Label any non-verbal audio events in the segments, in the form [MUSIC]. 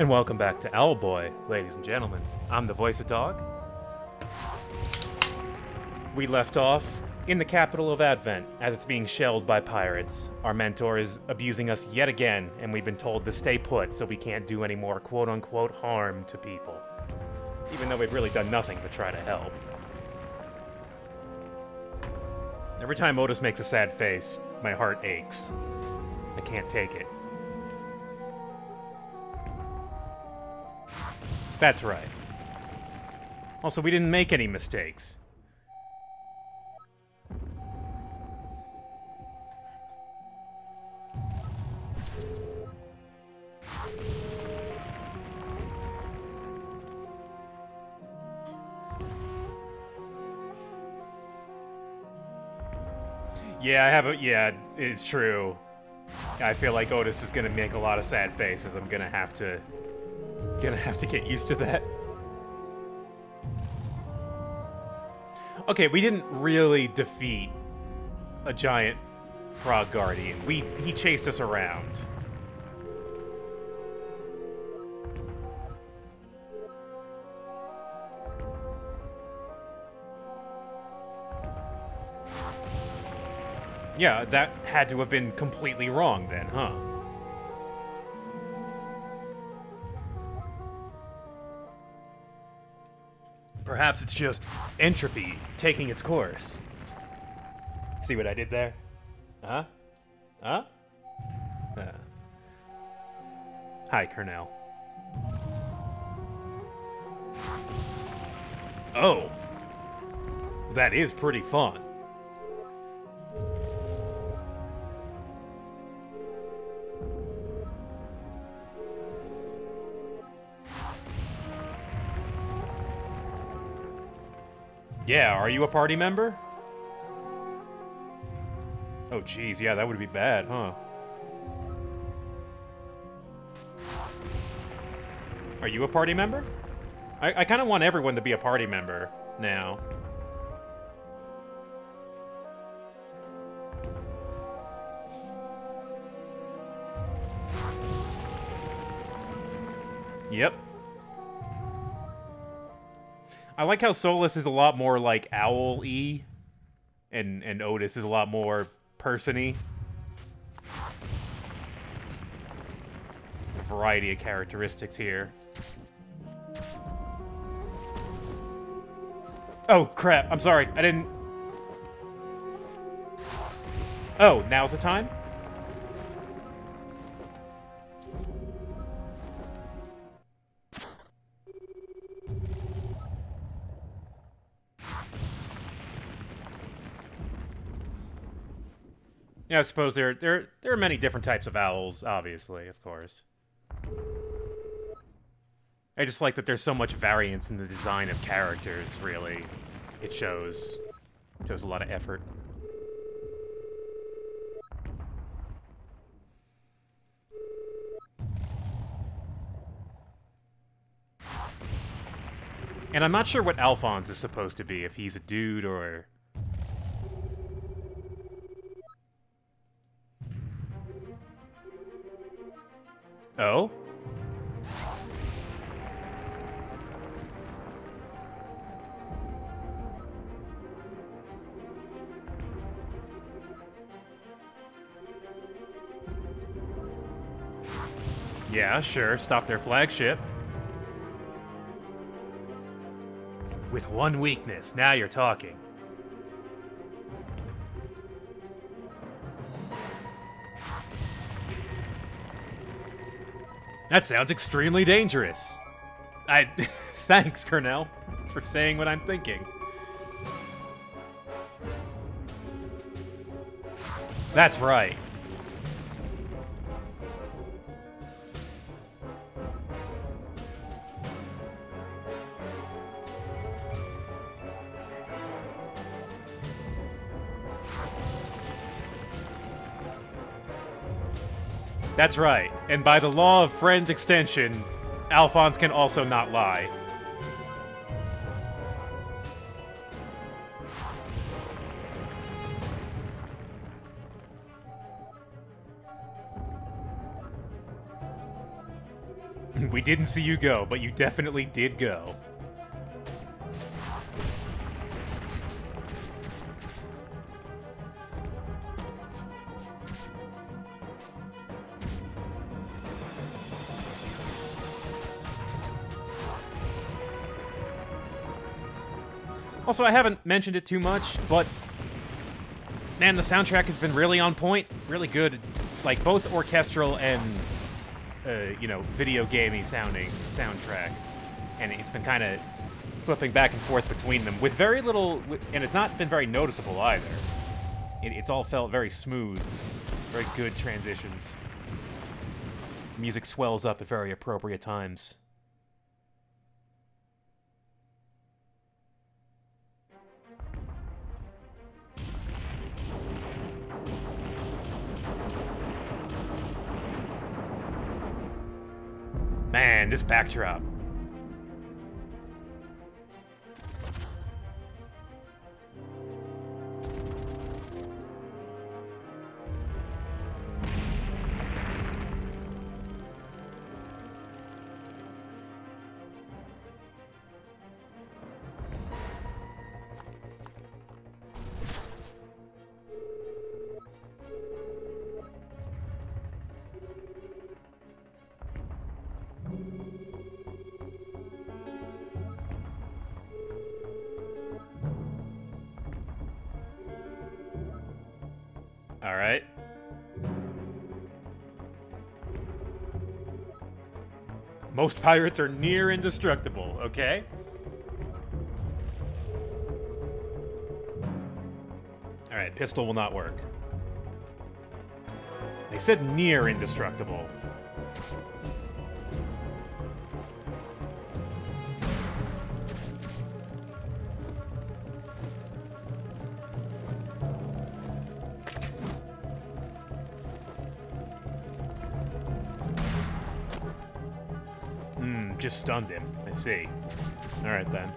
And welcome back to Owlboy, ladies and gentlemen. I'm the voice of Dog. We left off in the capital of Advent as it's being shelled by pirates. Our mentor is abusing us yet again, and we've been told to stay put so we can't do any more quote unquote harm to people. Even though we've really done nothing but try to help. Every time Otus makes a sad face, my heart aches. I can't take it. That's right. Also, we didn't make any mistakes. Yeah, I have a. Yeah, it's true. I feel like Otus is gonna make a lot of sad faces. I'm gonna have to. Gonna have to get used to that. Okay, we didn't really defeat a giant frog guardian. We he chased us around. Yeah, that had to have been completely wrong then, huh? Perhaps it's just entropy taking its course. See what I did there? Huh? Huh? Uh. Hi, Cornell. Oh. That is pretty fun. Yeah, are you a party member? Oh, jeez, yeah, that would be bad, huh? Are you a party member? I, I kind of want everyone to be a party member now. Yep. I like how Solus is a lot more like Owl-y, and and Otus is a lot more person-y. Variety of characteristics here. Oh, crap. I'm sorry. I didn't... Oh, now's the time? Yeah, I suppose there there there are many different types of owls, obviously, of course. I just like that there's so much variance in the design of characters, really. It shows shows a lot of effort. And I'm not sure what Alphonse is supposed to be, if he's a dude or Oh? Yeah, sure. Stop their flagship. With one weakness. Now you're talking. That sounds extremely dangerous. I... [LAUGHS] Thanks, Cornell, for saying what I'm thinking. That's right. That's right. And by the law of Friends extension, Alphonse can also not lie. [LAUGHS] we didn't see you go, but you definitely did go. Also, I haven't mentioned it too much, but man, the soundtrack has been really on point, really good, like both orchestral and uh, you know video gamey sounding soundtrack, and it's been kind of flipping back and forth between them with very little, and it's not been very noticeable either. It, it's all felt very smooth, very good transitions. The music swells up at very appropriate times. Man, this backdrop. Right. Most pirates are near indestructible, okay? Alright, pistol will not work. They said near indestructible. Stunned him. I see. Alright then.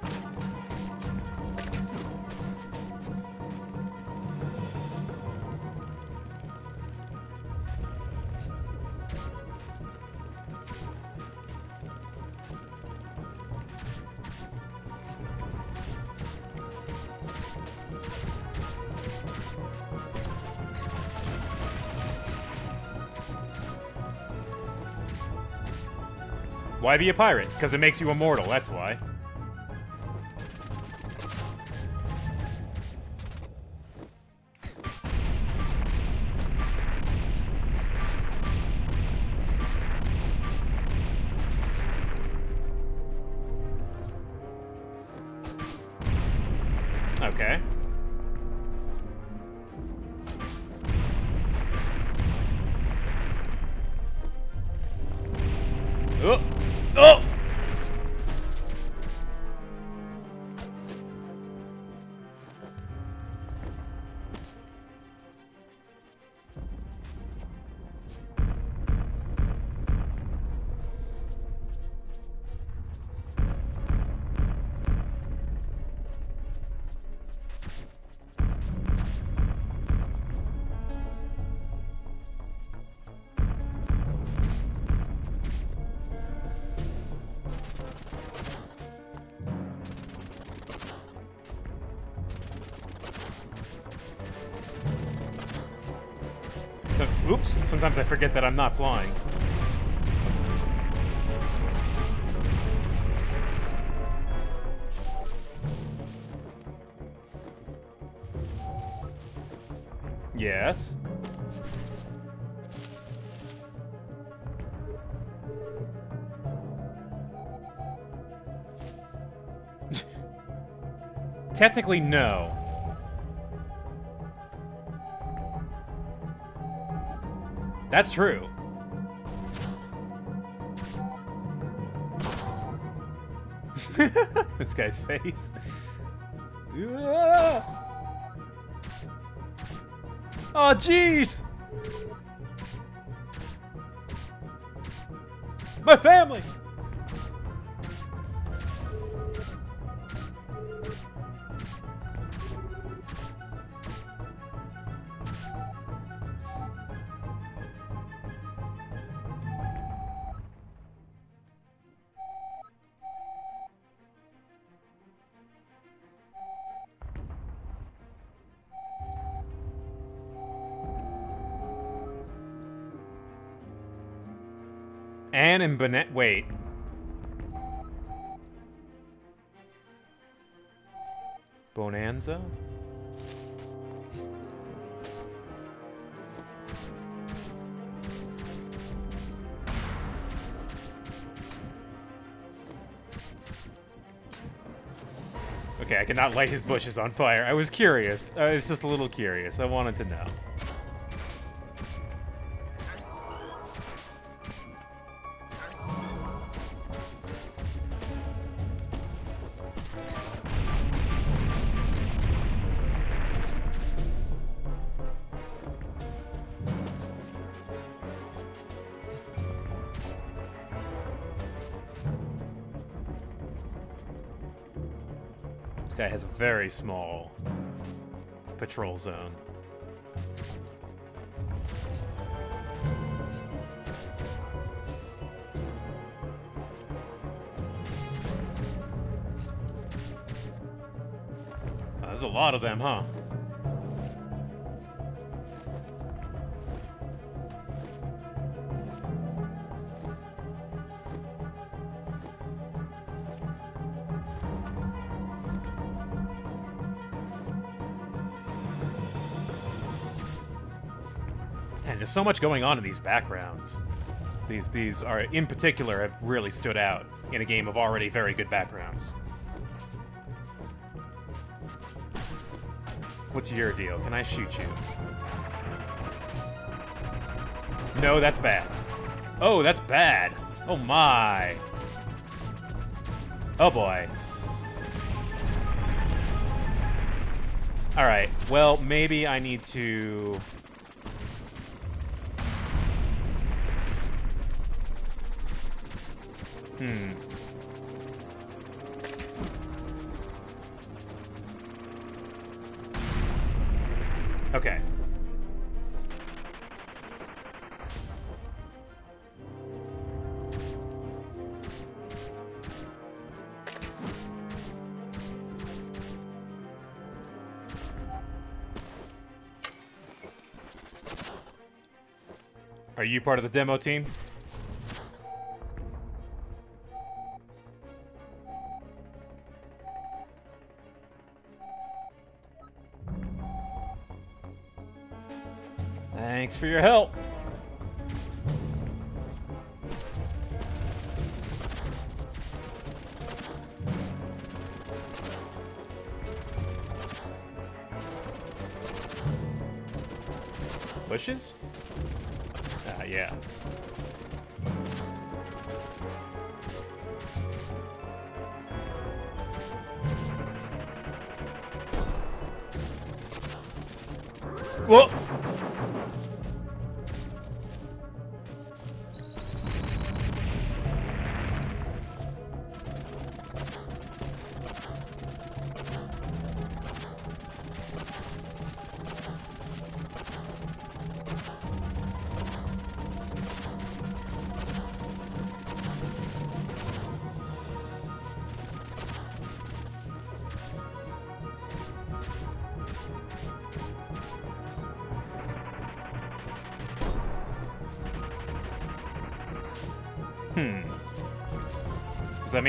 Why be a pirate? Because it makes you immortal, that's why. Sometimes I forget that I'm not flying. Yes. [LAUGHS] Technically, no. That's true. [LAUGHS] this guy's face. Ah! Oh, jeez! My family! And Bonnet. Wait. Bonanza? Okay, I cannot light his bushes on fire. I was curious. I was just a little curious. I wanted to know. Very small patrol zone. Uh, there's a lot of them, huh? So much going on in these backgrounds. These these are in particular have really stood out in a game of already very good backgrounds. What's your deal? Can I shoot you? No, that's bad. Oh, that's bad. Oh my. Oh boy. Alright, well, maybe I need to... Okay. Are you part of the demo team?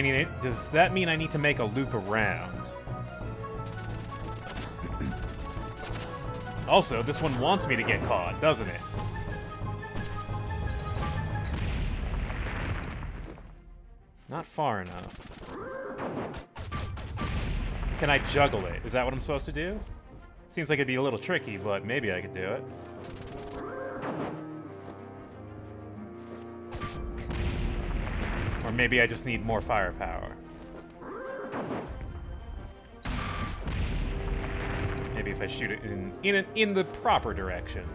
Mean does that mean I need to make a loop around? [CLEARS THROAT] also, this one wants me to get caught, doesn't it? Not far enough. Can I juggle it? Is that what I'm supposed to do? Seems like it'd be a little tricky, but maybe I could do it. Maybe I just need more firepower. Maybe if I shoot it in in an, in the proper direction.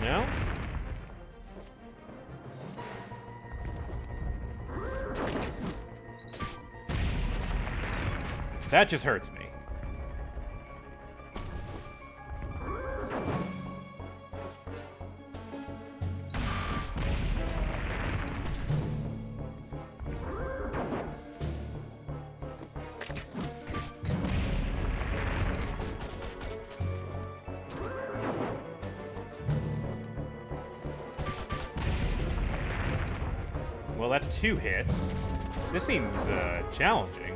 No? That just hurts me. Two hits. This seems uh, challenging.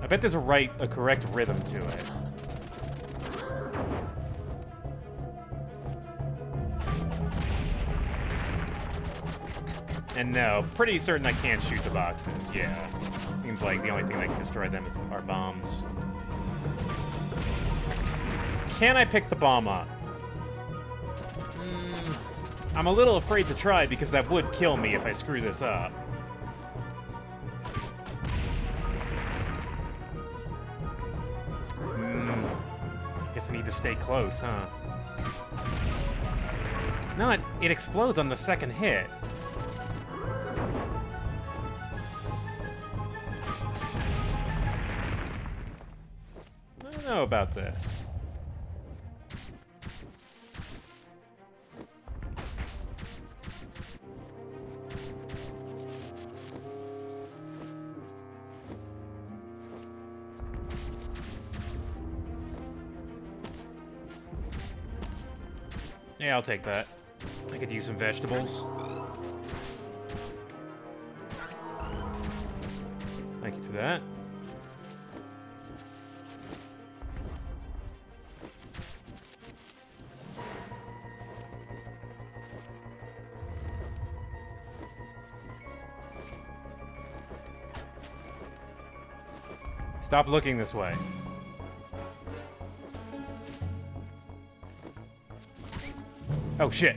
I bet there's a right, a correct rhythm to it. And no, pretty certain I can't shoot the boxes, yeah. Seems like the only thing that can destroy them is our bombs. Can I pick the bomb up? Mm, I'm a little afraid to try because that would kill me if I screw this up. Mm, guess I need to stay close, huh? No, it, it explodes on the second hit. About this. Yeah, I'll take that. I could use some vegetables. Stop looking this way. Oh, shit.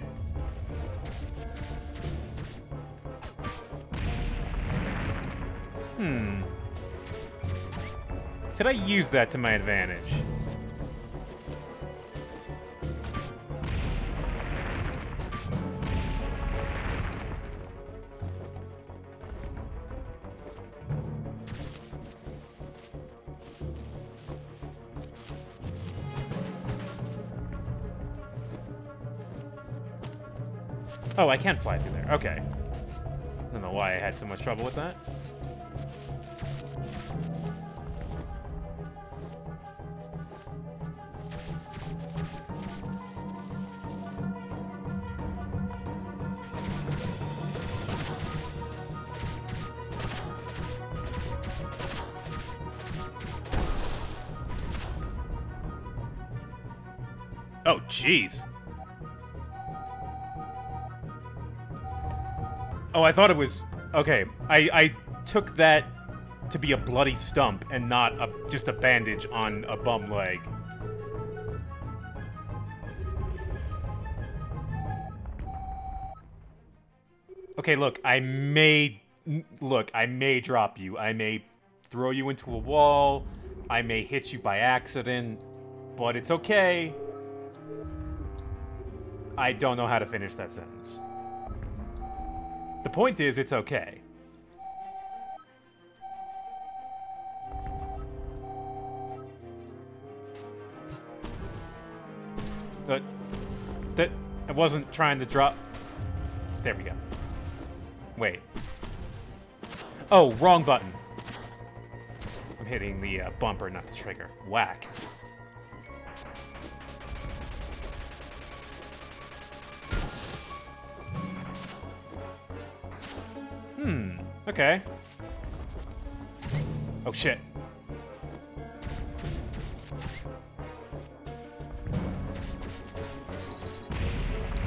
Hmm. Could I use that to my advantage? I can fly through there. Okay. I don't know why I had so much trouble with that. Oh, jeez. I thought it was... Okay, I, I took that to be a bloody stump and not a, just a bandage on a bum leg. Okay, look, I may... Look, I may drop you. I may throw you into a wall. I may hit you by accident. But it's okay. I don't know how to finish that sentence. The point is, it's okay. But that I wasn't trying to drop. There we go. Wait. Oh, wrong button. I'm hitting the uh, bumper, not the trigger. Whack. Okay. Oh shit.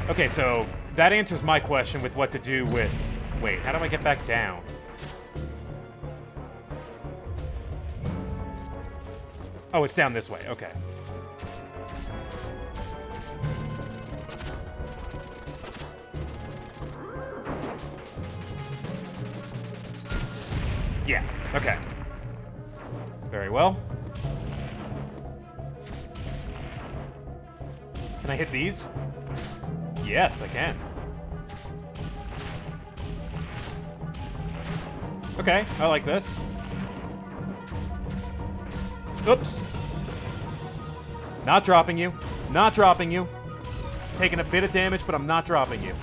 Okay, so that answers my question with what to do with... Wait, how do I get back down? Oh, it's down this way. Okay. Yeah, okay. Very well. Can I hit these? Yes, I can. Okay, I like this. Oops. Not dropping you. Not dropping you. Taking a bit of damage, but I'm not dropping you.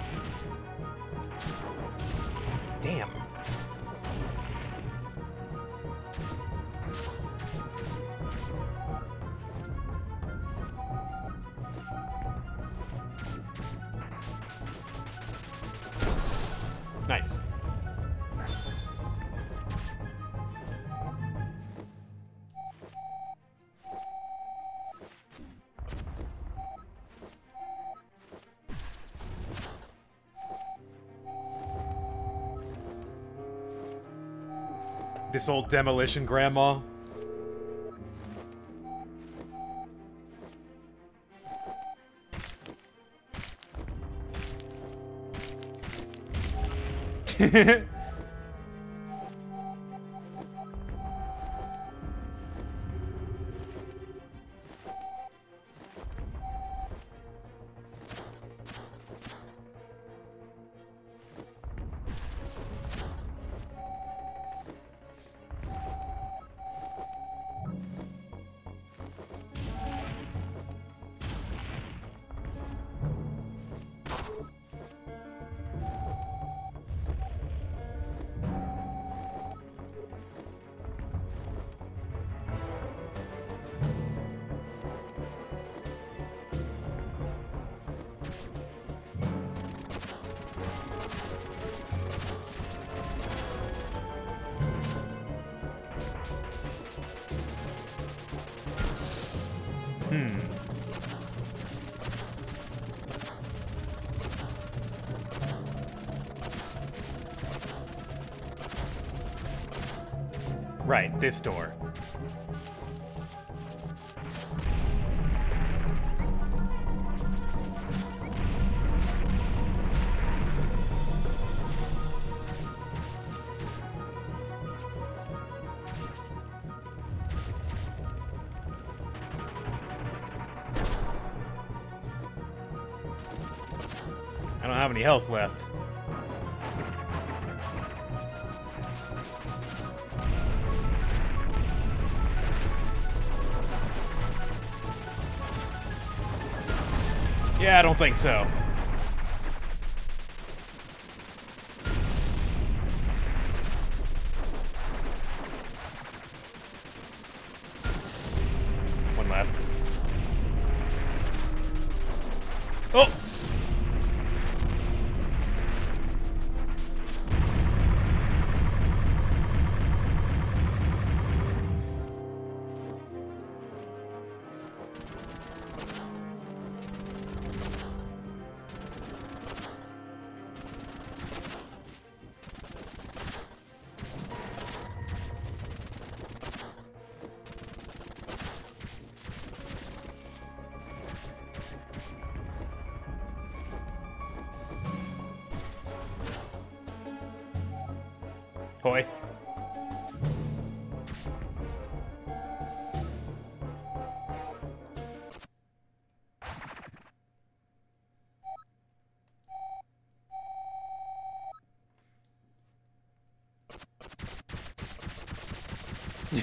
Old demolition grandma. [LAUGHS] this door. I don't have any health left. I don't think so.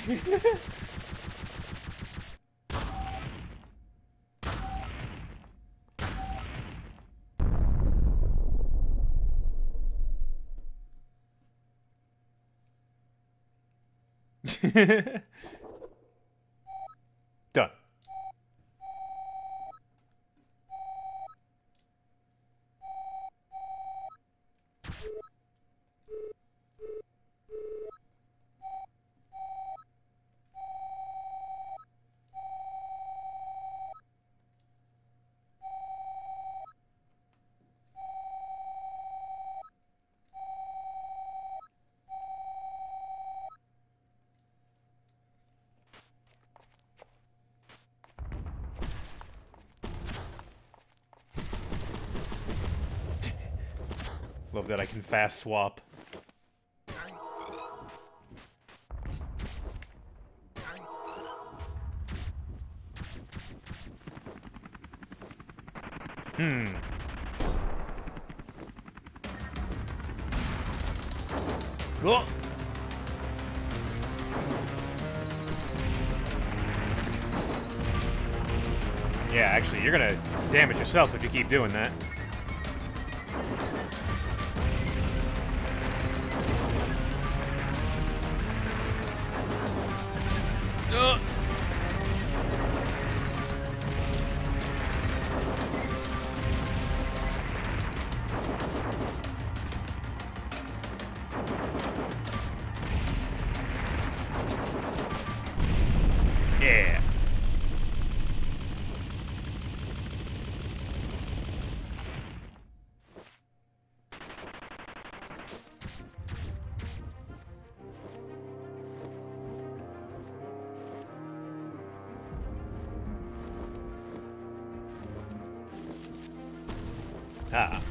One left. Oh! Boy. Done. Love that I can fast swap. Hmm. Oh! Yeah, actually, you're gonna damage yourself if you keep doing that.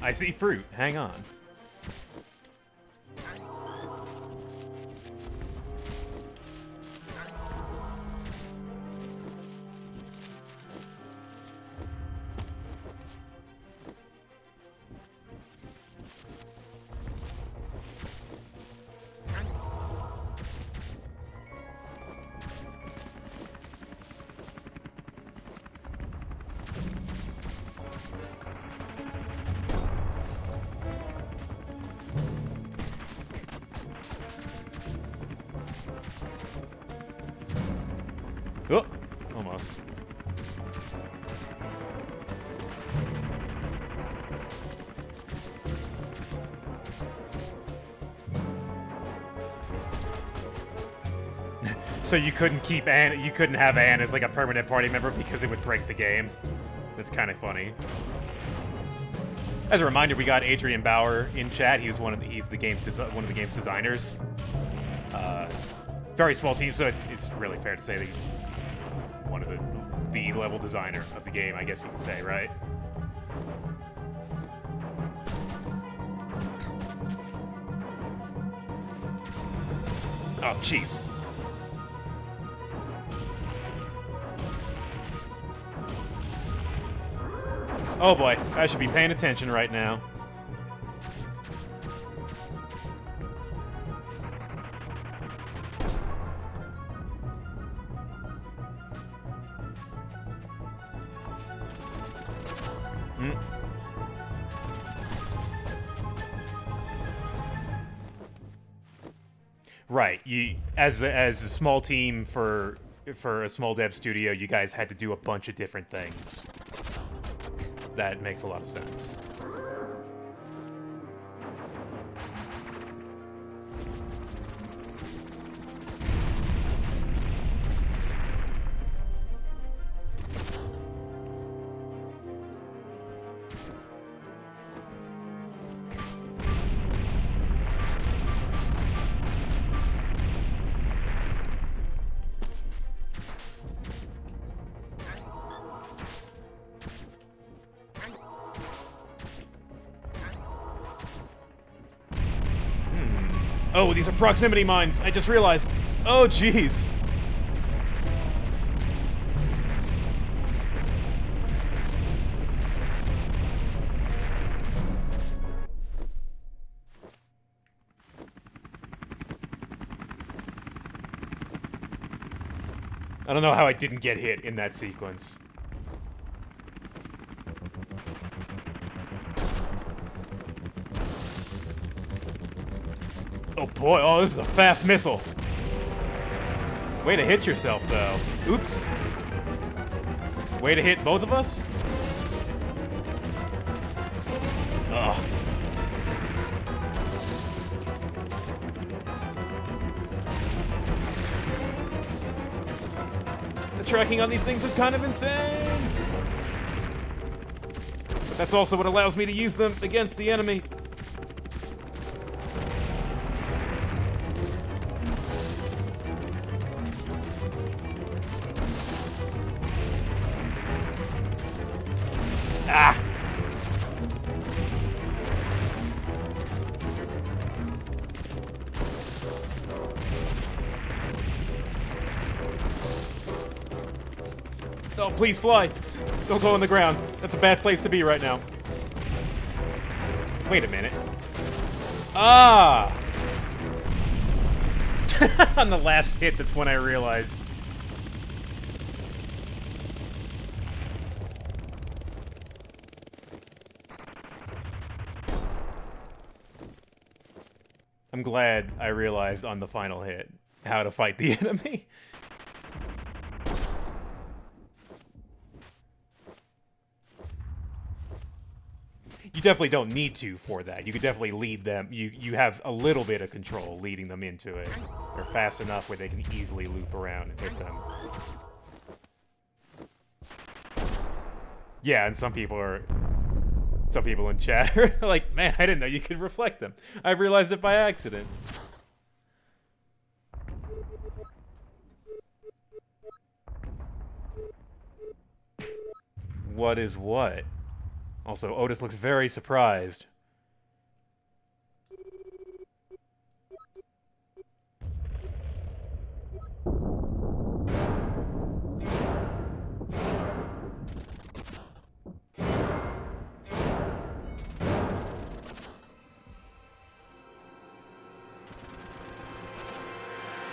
I see fruit. Hang on. So you couldn't keep Anne, you couldn't have Anne as like a permanent party member because it would break the game. That's kind of funny. As a reminder, we got Adrian Bauer in chat. He was one of the, he's the game's one of the game's designers. Uh, very small team, so it's it's really fair to say that he's one of the the level designer of the game, I guess you could say, right? Oh, jeez. Oh boy, I should be paying attention right now. Hmm. Right. You as a, as a small team for for a small dev studio, you guys had to do a bunch of different things. That makes a lot of sense. These are proximity mines. I just realized. Oh, jeez. I don't know how I didn't get hit in that sequence. Boy, oh, this is a fast missile. Way to hit yourself, though. Oops. Way to hit both of us? Ugh. The tracking on these things is kind of insane. But that's also what allows me to use them against the enemy. Please fly. Don't go on the ground. That's a bad place to be right now. Wait a minute. Ah! [LAUGHS] on the last hit, that's when I realized. I'm glad I realized on the final hit how to fight the [LAUGHS] enemy. You definitely don't need to for that. You could definitely lead them. You you have a little bit of control leading them into it. They're fast enough where they can easily loop around and hit them. Yeah, and some people are some people in chat [LAUGHS] are like, man, I didn't know you could reflect them. I realized it by accident. What is what? Also, Otus looks very surprised.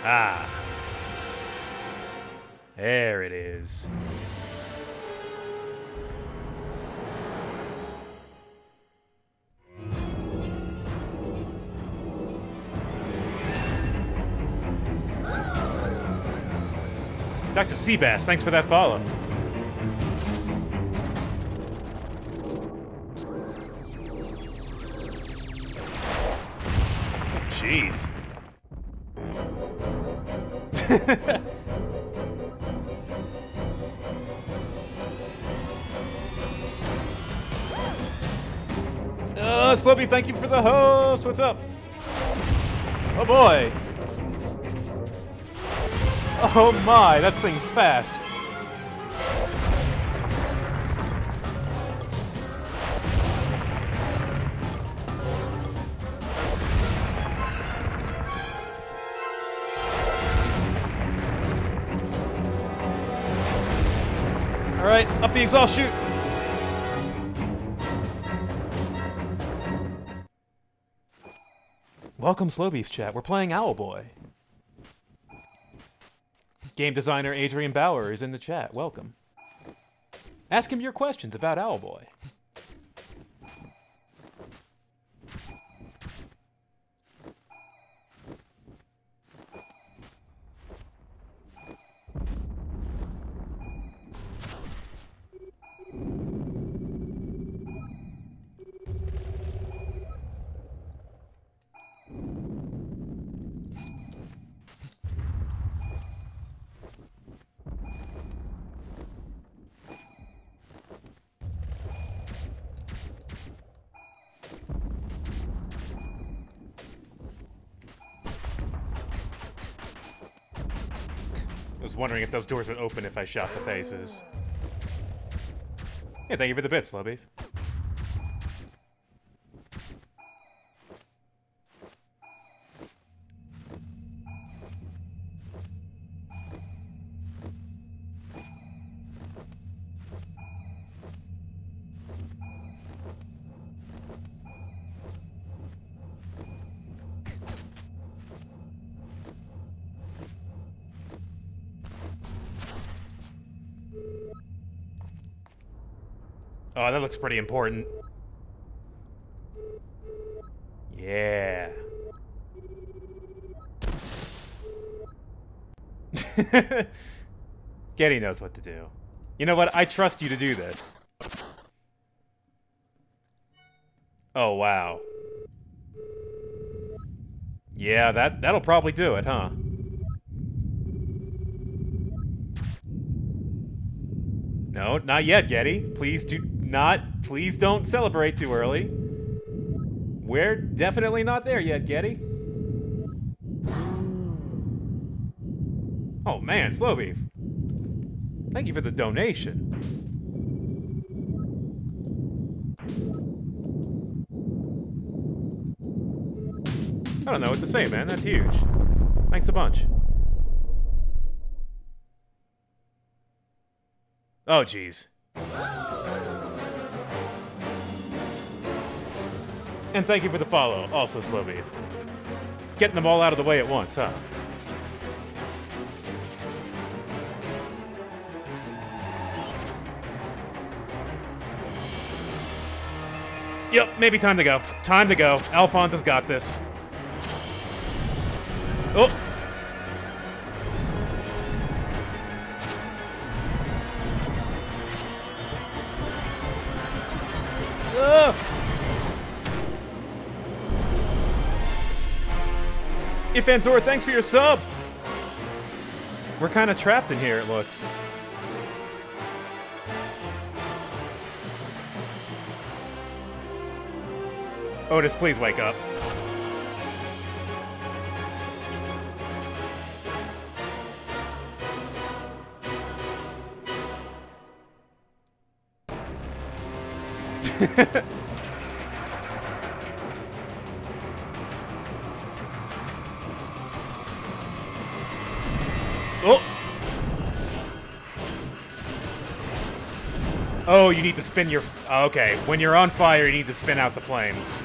Ah. There it is. Dr. Seabass, thanks for that follow. Jeez. [LAUGHS] uh, Slopey, thank you for the host. What's up? Oh boy. Oh my, that thing's fast. All right, up the exhaust chute. Welcome, Slowbeast chat. We're playing Owlboy. Game designer Adrian Bauer is in the chat. Welcome. Ask him your questions about Owlboy. Those doors would open if I shot the faces. Yeah, thank you for the bits, Slow looks pretty important. Yeah. [LAUGHS] Geddy knows what to do. You know what? I trust you to do this. Oh, wow. Yeah, that, that'll probably do it, huh? No, not yet, Geddy. Please do not, please don't celebrate too early. We're definitely not there yet, Geddy. Oh man, Slow Beef. Thank you for the donation. I don't know what to say, man. That's huge. Thanks a bunch. Oh, jeez. And thank you for the follow, also Slow Beef. Getting them all out of the way at once, huh? Yep, maybe time to go. Time to go. Alphonse has got this. Oh! Ifanzor, thanks for your sub! We're kind of trapped in here, it looks. Otus, please wake up. [LAUGHS] Oh, you need to spin your... Okay, when you're on fire, you need to spin out the flames.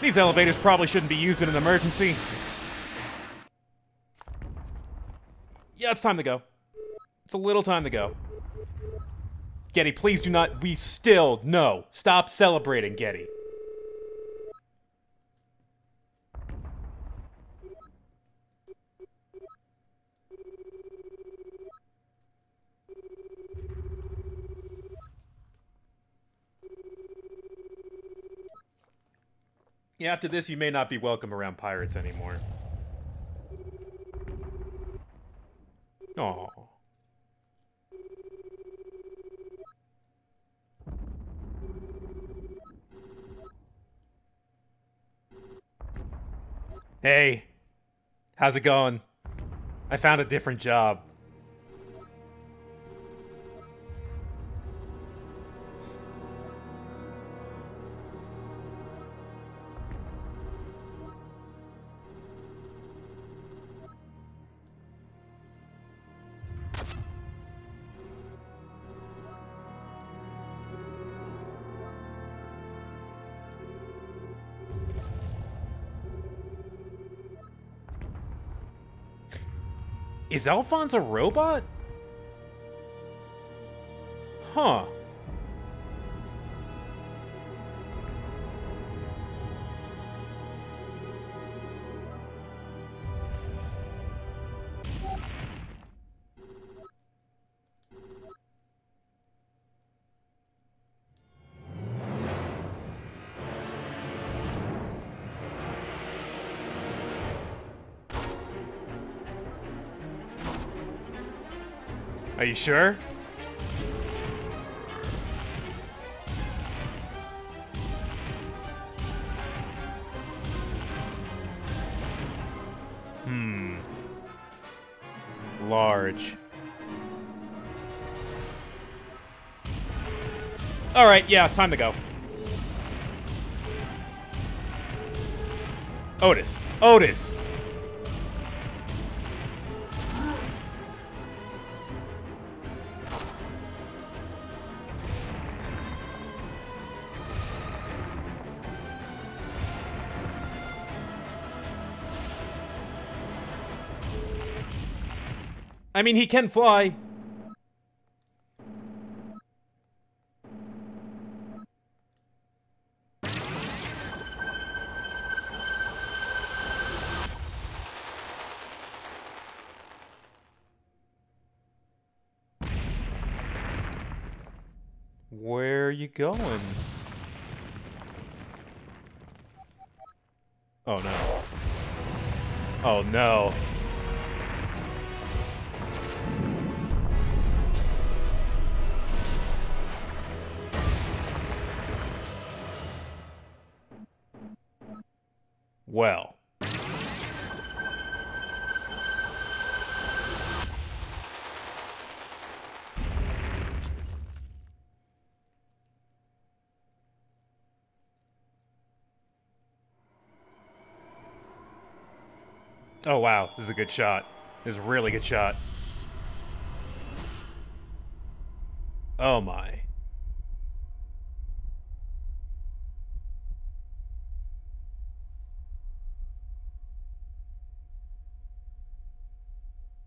These elevators probably shouldn't be used in an emergency. Yeah, it's time to go. It's a little time to go. Geddy, please do not... We still... No. Stop celebrating, Geddy. Yeah, after this, you may not be welcome around pirates anymore. Oh. Hey, how's it going? I found a different job. Is Alphonse a robot? Huh. Are you sure? Hmm. Large. Alright, yeah, time to go. Otus. Otus! I mean, he can fly. Where are you going? Oh no. Oh no. This is a good shot. This is a really good shot. Oh my.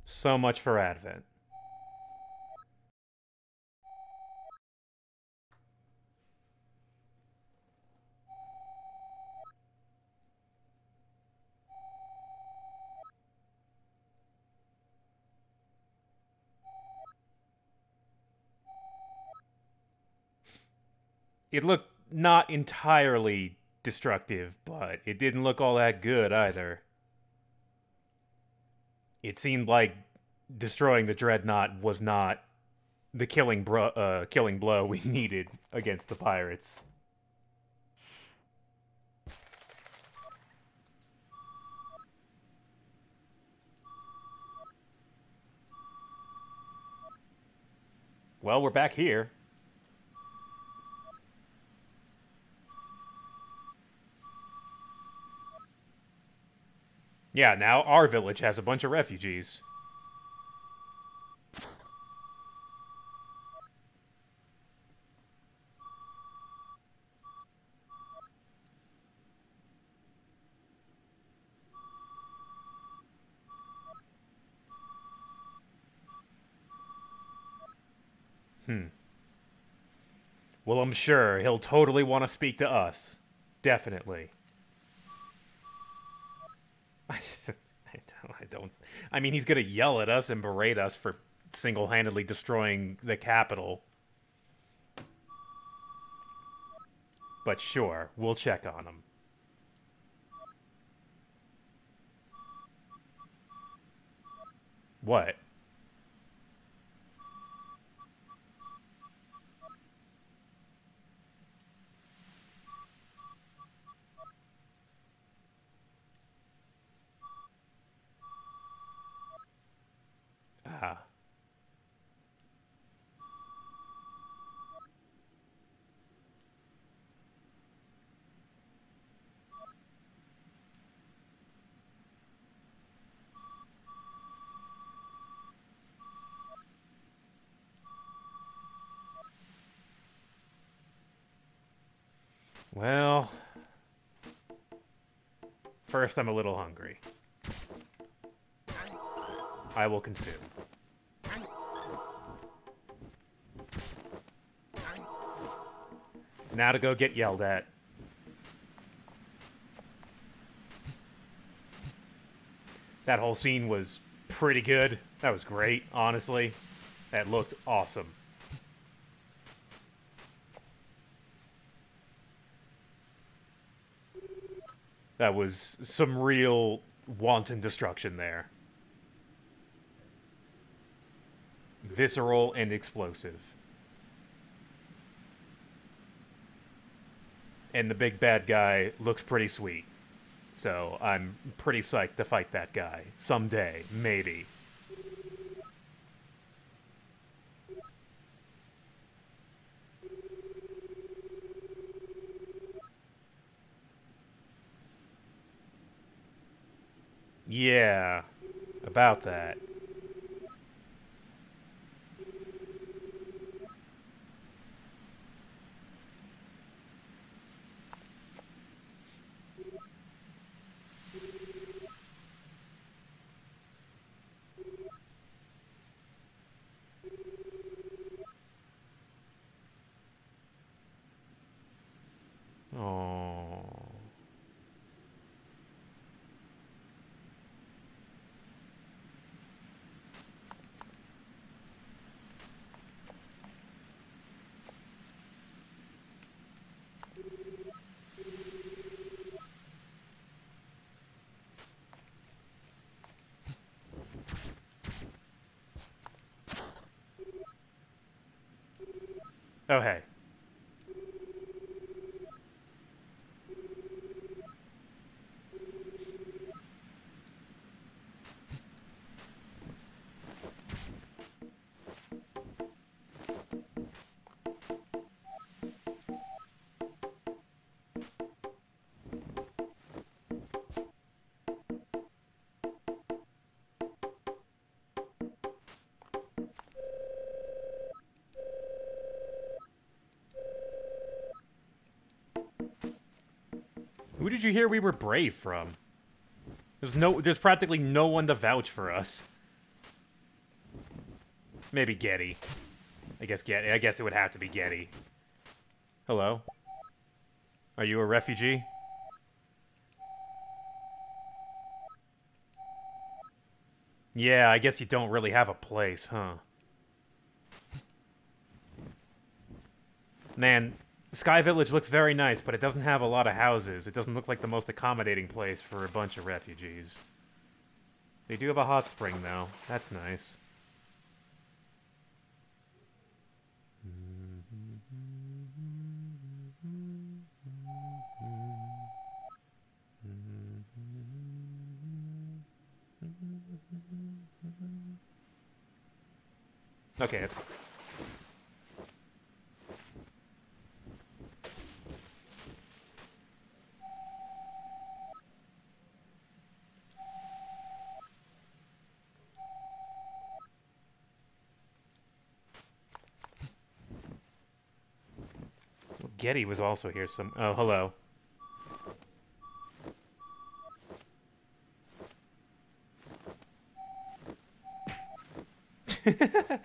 So much for Advent. It looked not entirely destructive, but it didn't look all that good either. It seemed like destroying the dreadnought was not the killing bro- uh, killing blow we [LAUGHS] needed against the pirates. Well, we're back here. Yeah, now our village has a bunch of refugees. Hmm. Well, I'm sure he'll totally want to speak to us. Definitely. [LAUGHS] I don't. I mean, he's going to yell at us and berate us for single handedly destroying the capital. But sure, we'll check on him. What? Ah. Well, first I'm a little hungry. I will consume. Now to go get yelled at. That whole scene was pretty good. That was great, honestly. That looked awesome. That was some real wanton destruction there. Visceral and explosive. And the big bad guy looks pretty sweet. So I'm pretty psyched to fight that guy. Someday, maybe. Yeah, about that. Oh. Oh, Who did you hear we were brave from? There's no there's practically no one to vouch for us. Maybe Geddy. I guess Geddy. I guess it would have to be Geddy. Hello? Are you a refugee? Yeah, I guess you don't really have a place, huh? Man, Sky Village looks very nice, but it doesn't have a lot of houses. It doesn't look like the most accommodating place for a bunch of refugees. They do have a hot spring, though. That's nice. Okay, it's Geddy was also here some... Oh, hello. [LAUGHS]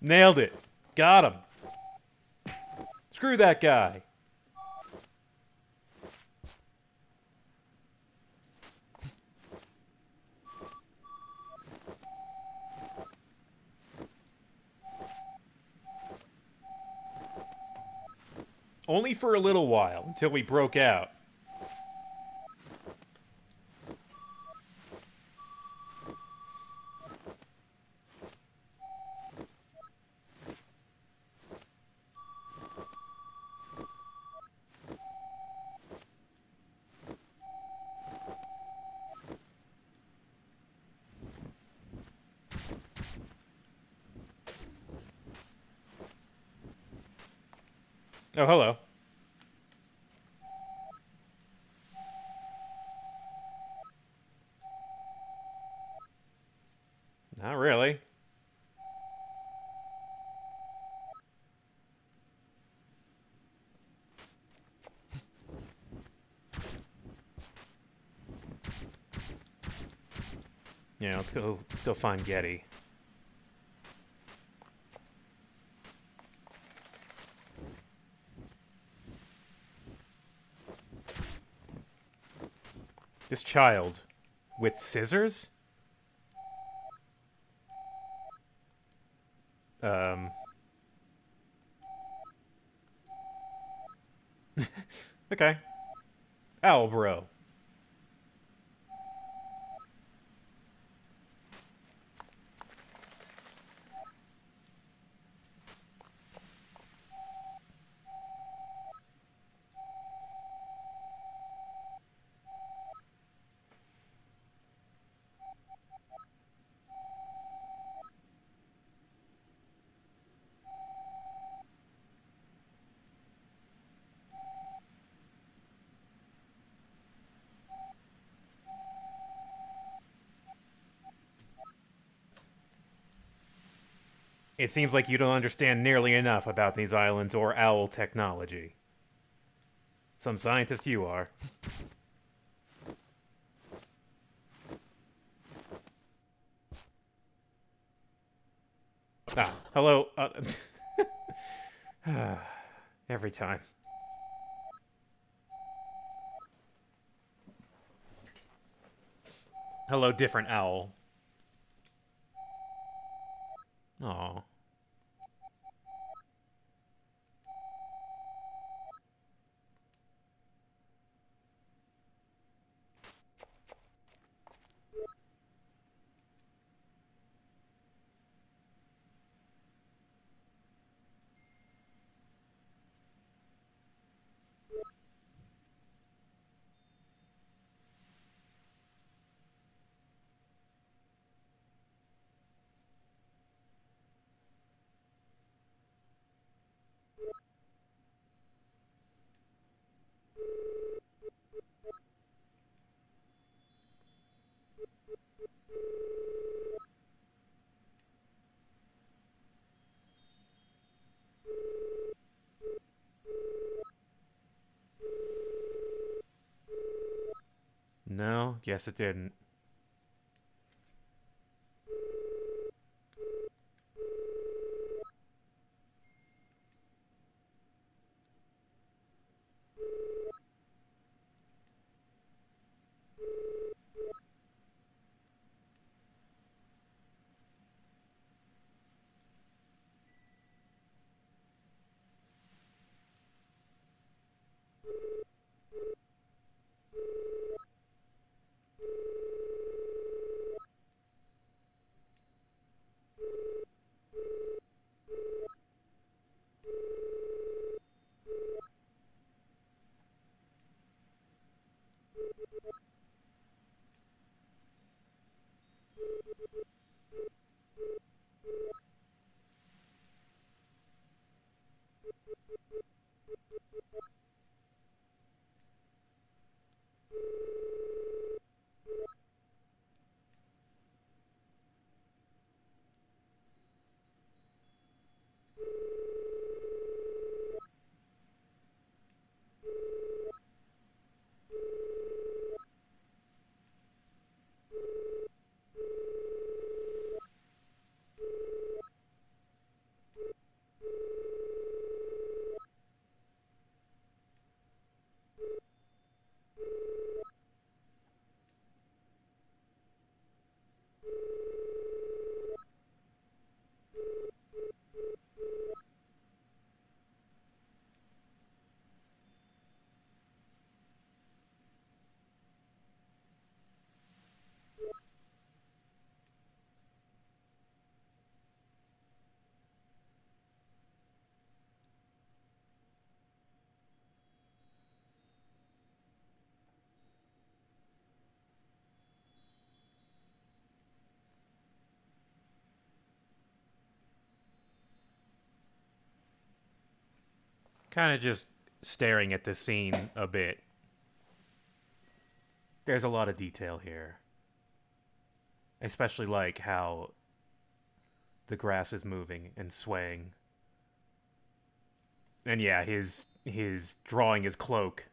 Nailed it. Got him. Screw that guy. Only for a little while, until we broke out. Oh, hello. Not really. Yeah, let's go let's go find Geddy. This child with scissors? Um. okay. Owl bro. It seems like you don't understand nearly enough about these islands or owl technology. Some scientist you are. Ah, hello. Uh, [LAUGHS] every time. Hello, different owl. Aw. Guess it didn't. Kind of just staring at the scene a bit. There's a lot of detail here. Especially like how the grass is moving and swaying. And yeah, his his drawing his cloak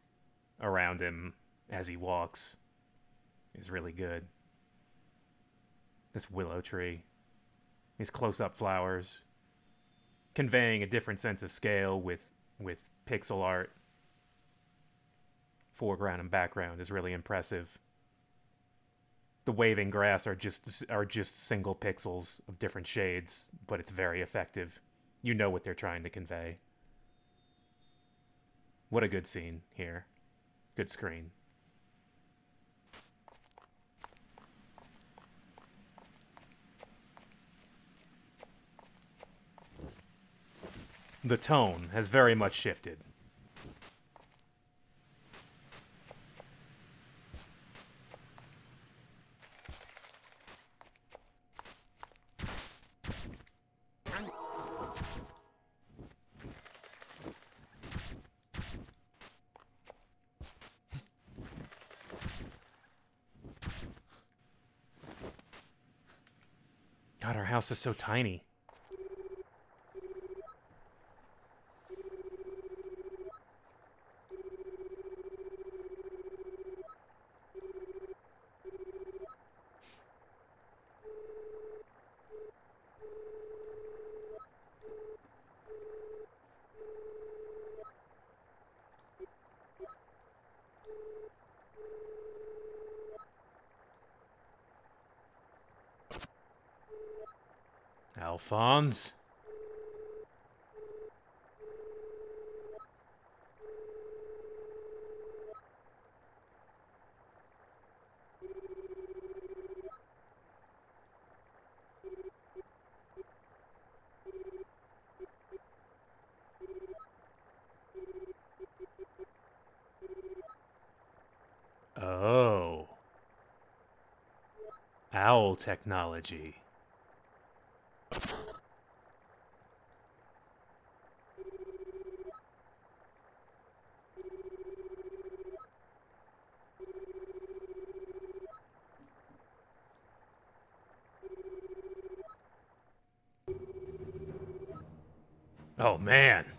around him as he walks is really good. This willow tree, these close-up flowers, conveying a different sense of scale with with pixel art. Foreground and background is really impressive. The waving grass are just are just single pixels of different shades, but it's very effective. You know what they're trying to convey. What a good scene here. Good screen. The tone has very much shifted. God, our house is so tiny. Alphonse? Oh. Owl technology. Oh man.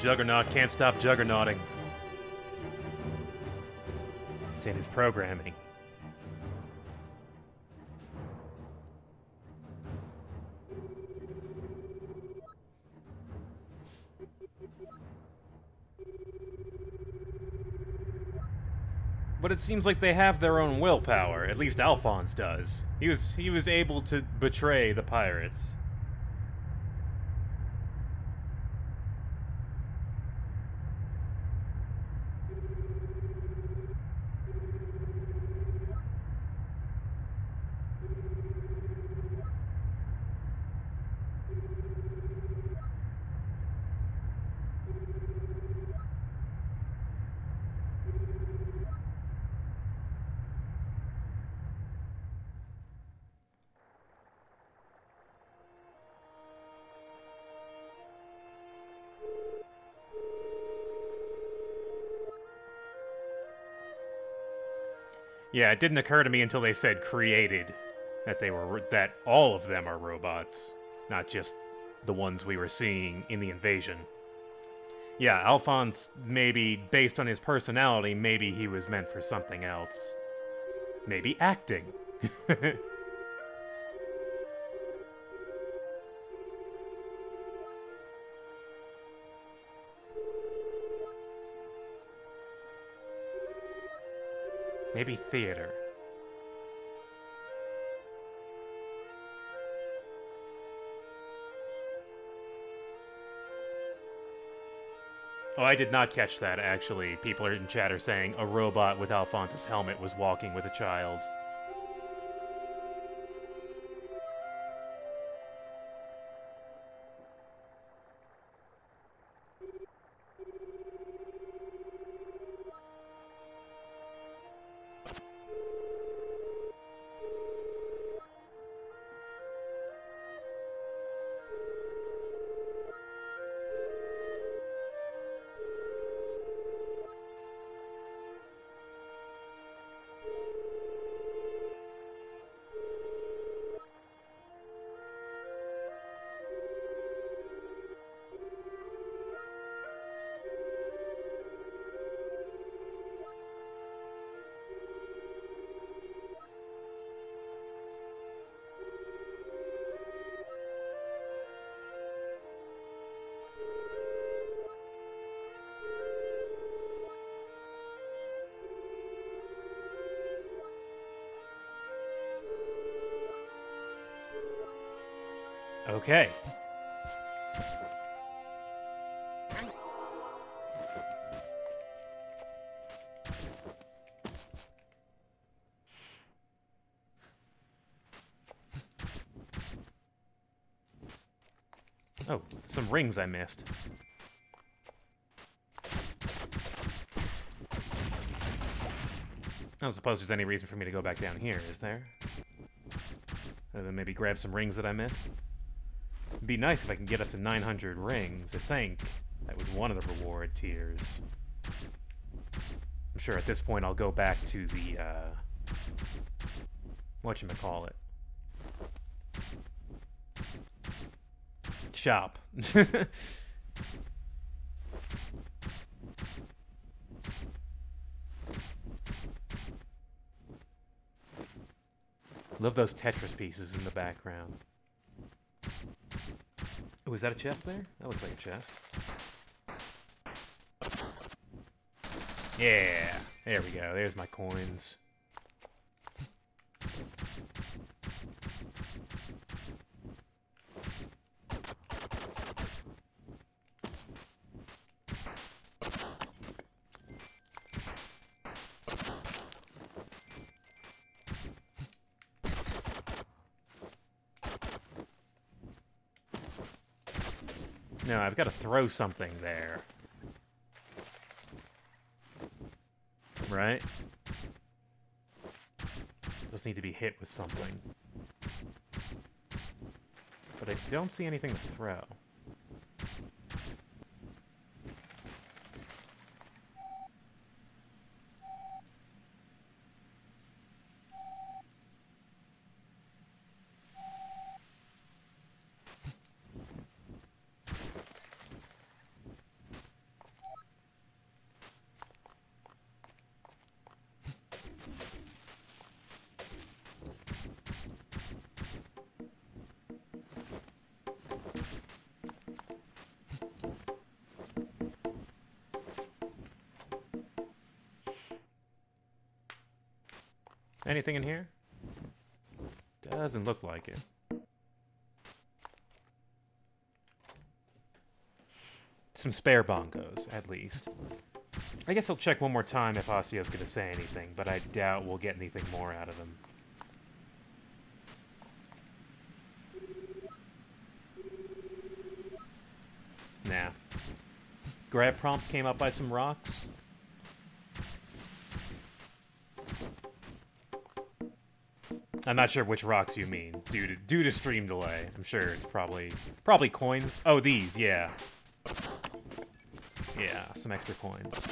Juggernaut can't stop juggernauting. It's in his programming. But it seems like they have their own willpower. At least Alphonse does. He was he was able to betray the pirates. Yeah, it didn't occur to me until they said created that they were that all of them are robots, not just the ones we were seeing in the invasion. Yeah, Alphonse, maybe based on his personality, maybe he was meant for something else. Maybe acting. [LAUGHS] Maybe theater. Oh, I did not catch that, actually. People are in chat are saying a robot with Alphonse's helmet was walking with a child. Okay. Oh, some rings I missed. I don't suppose there's any reason for me to go back down here, is there? Other than maybe grab some rings that I missed? Be nice if I can get up to 900 rings. I think that was one of the reward tiers. I'm sure at this point I'll go back to the, uh... Whatchamacallit. Shop. [LAUGHS] Love those Tetris pieces in the background. Oh, is that a chest there? That looks like a chest. Yeah, there we go. There's my coins. No, I've got to throw something there. Right? Those need to be hit with something. But I don't see anything to throw. Anything in here? Doesn't look like it. Some spare bongos, at least. I guess I'll check one more time if Asio's gonna say anything, but I doubt we'll get anything more out of him. Nah. Grab prompt came up by some rocks. I'm not sure which rocks you mean, due to due to stream delay. I'm sure it's probably probably coins. Oh, these, yeah. Yeah, some extra coins.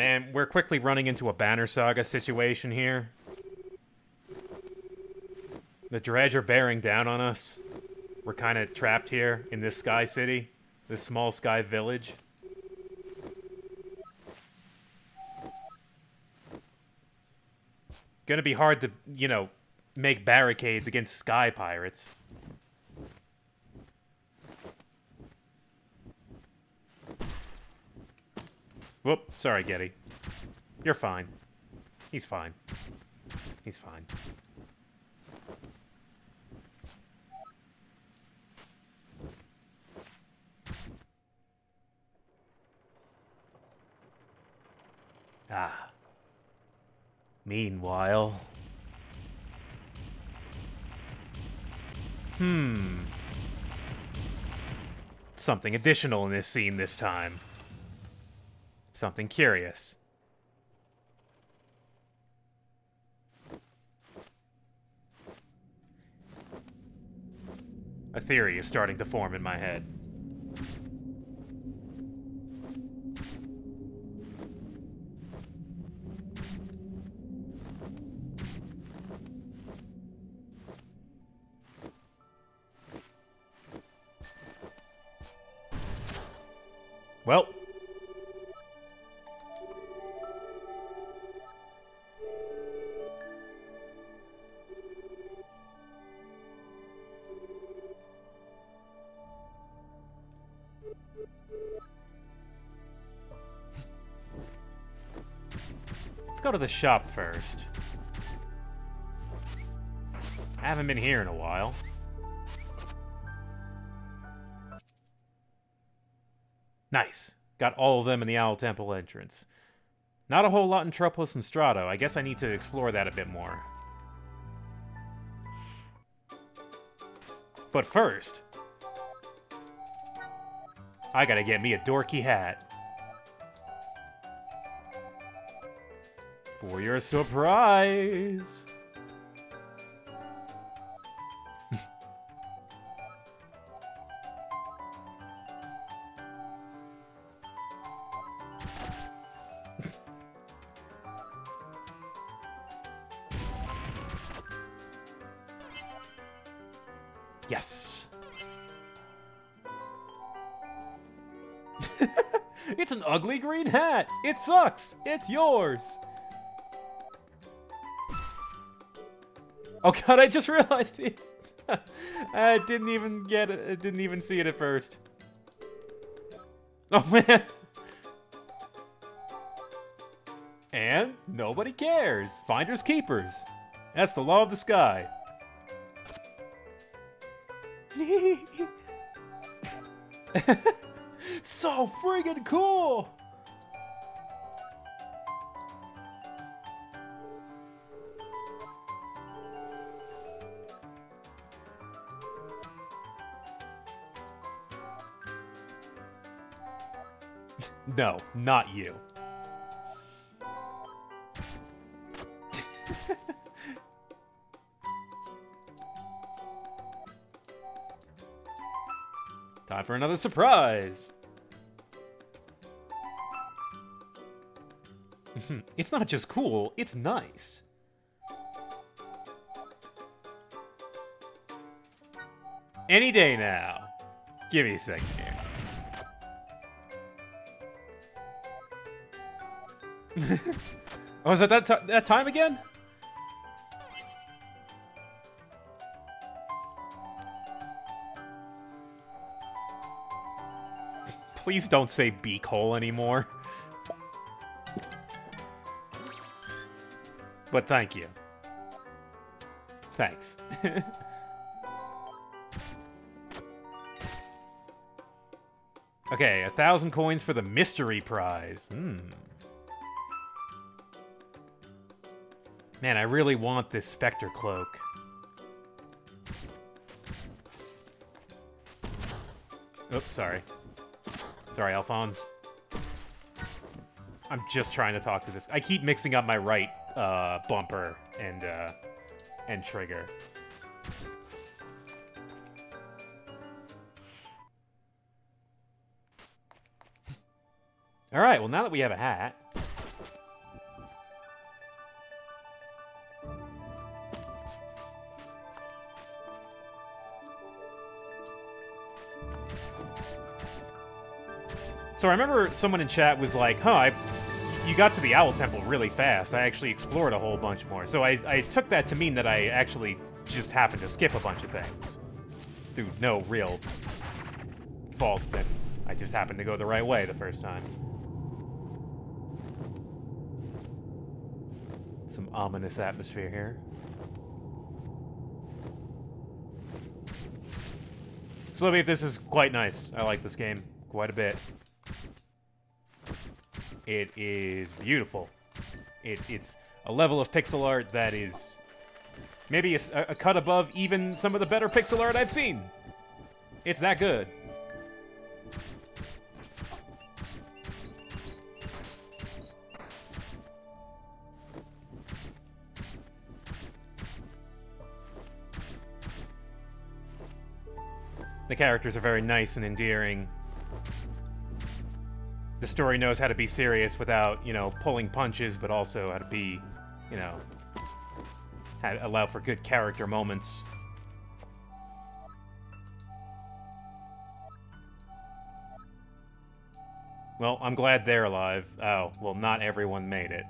Man, we're quickly running into a Banner Saga situation here. The dredge are bearing down on us. We're kind of trapped here in this sky city, this small sky village. Gonna be hard to, you know, make barricades against sky pirates. Whoop, sorry, Geddy. You're fine. He's fine. He's fine. Ah. Meanwhile... Hmm. Something additional in this scene this time. Something curious. A theory is starting to form in my head. The shop first. I haven't been here in a while. Nice. Got all of them in the Owl Temple entrance. Not a whole lot in Tropolis and Strato. I guess I need to explore that a bit more. But first, I gotta get me a dorky hat. For your surprise! Yes. [LAUGHS] it's an ugly green hat. It sucks. It's yours. [LAUGHS] Oh god, I just realized it. [LAUGHS] I didn't even get it. I didn't even see it at first. Oh [LAUGHS] man. And nobody cares. Finders keepers. That's the law of the sky. so friggin' cool! No, not you. [LAUGHS] Time for another surprise. [LAUGHS] it's not just cool, it's nice. Any day now. Give me a second here. Oh, is that that, that time again? Please don't say beak hole anymore. But thank you. Thanks. [LAUGHS] okay, a thousand coins for the mystery prize. Hmm. Man, I really want this Spectre Cloak. Oops, sorry. Sorry, Alphonse. I'm just trying to talk to this. I keep mixing up my right uh, bumper and uh, and trigger. All right. Well, now that we have a hat. So I remember someone in chat was like, huh, I, you got to the Owl Temple really fast. I actually explored a whole bunch more. So I, I took that to mean that I actually just happened to skip a bunch of things. Through no real fault that I just happened to go the right way the first time. Some ominous atmosphere here. So let if this is quite nice. I like this game quite a bit. It is beautiful. It, it's a level of pixel art that is maybe a, a cut above even some of the better pixel art I've seen. It's that good. The characters are very nice and endearing the story knows how to be serious without, you know, pulling punches, but also how to be, you know, how to allow for good character moments. Well, I'm glad they're alive. Oh, well, not everyone made it.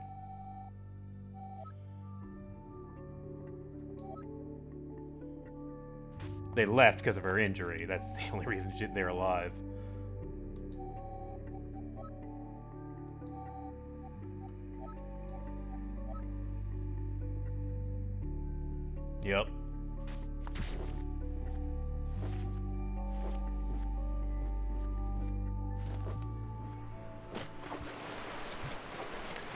They left because of her injury. That's [LAUGHS] the only reason they're alive. Yep.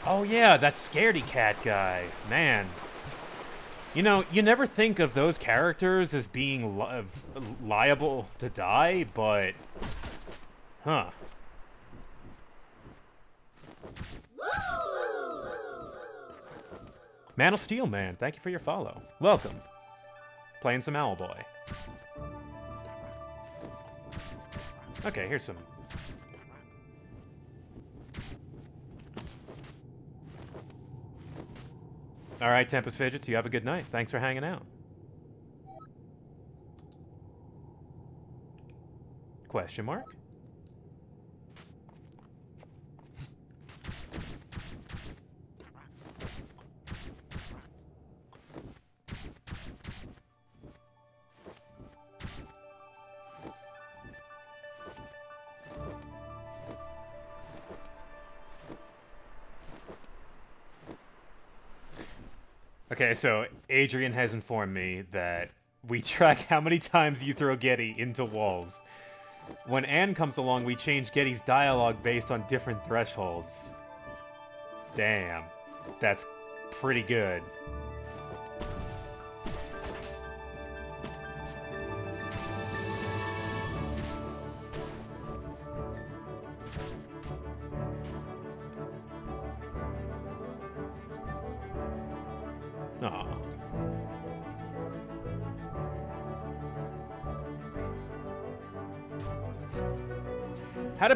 Oh yeah, that scaredy cat guy. Man. You know, you never think of those characters as being li liable to die, but... Huh. Man of Steel Man, thank you for your follow. Welcome. Playing some Owlboy. Okay, here's some... Alright, Tempest Fidgets, you have a good night. Thanks for hanging out. Question mark? Okay, so Adrian has informed me that we track how many times you throw Geddy into walls. When Anne comes along, we change Geddy's dialogue based on different thresholds. Damn. That's pretty good.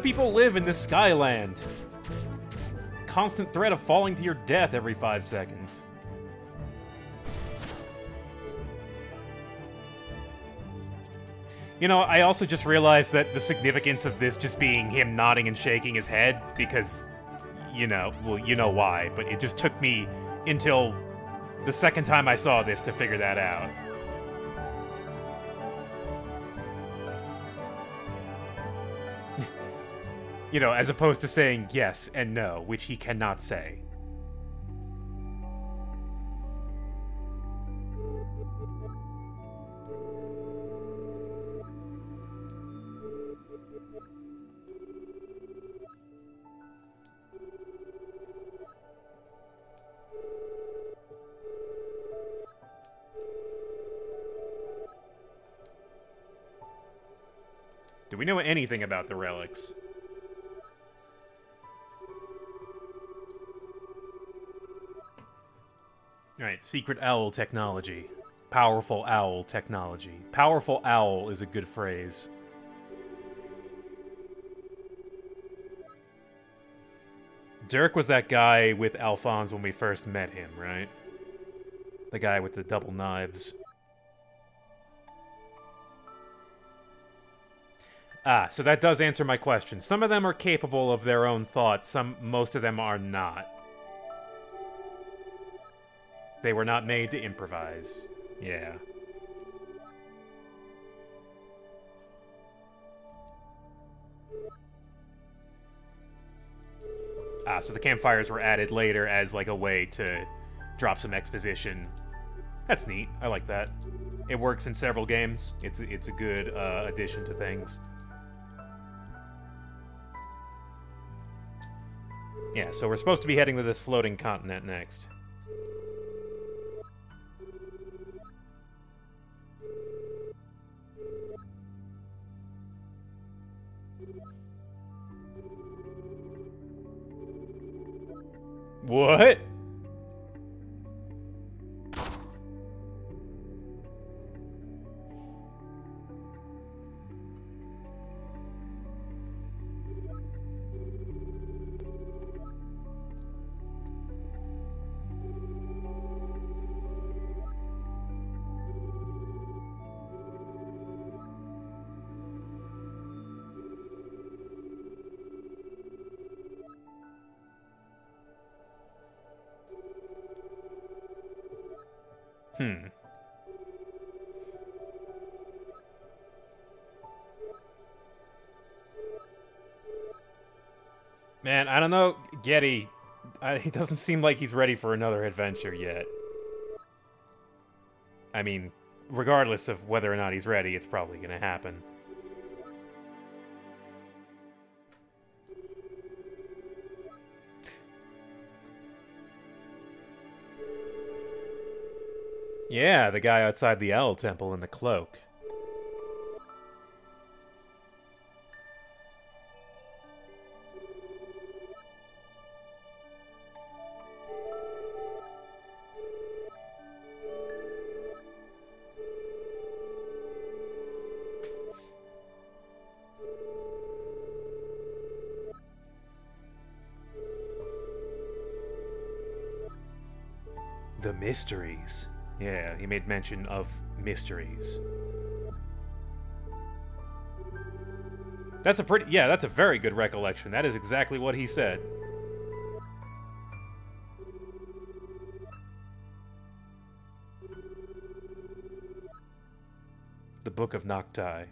People live in this Skyland? Constant threat of falling to your death every five seconds. You know, I also just realized that the significance of this just being him nodding and shaking his head, because, you know, well, you know why, but it just took me until the second time I saw this to figure that out. You know, as opposed to saying yes and no, which he cannot say. Do we know anything about the relics? Alright, secret owl technology. Powerful owl technology. Powerful owl is a good phrase. Dirk was that guy with Alphonse when we first met him, right? The guy with the double knives. Ah, so that does answer my question. Some of them are capable of their own thoughts, some most of them are not. They were not made to improvise. Yeah. Ah, so the campfires were added later as like a way to drop some exposition. That's neat. I like that. It works in several games. It's a, it's a good uh, addition to things. Yeah, so we're supposed to be heading to this floating continent next. What? I don't know, Geddy. Uh, he doesn't seem like he's ready for another adventure yet. I mean, regardless of whether or not he's ready, it's probably going to happen. Yeah, the guy outside the Owl Temple in the cloak. Mysteries. Yeah, he made mention of mysteries. That's a pretty... Yeah, that's a very good recollection. That is exactly what he said. The Book of Nocti.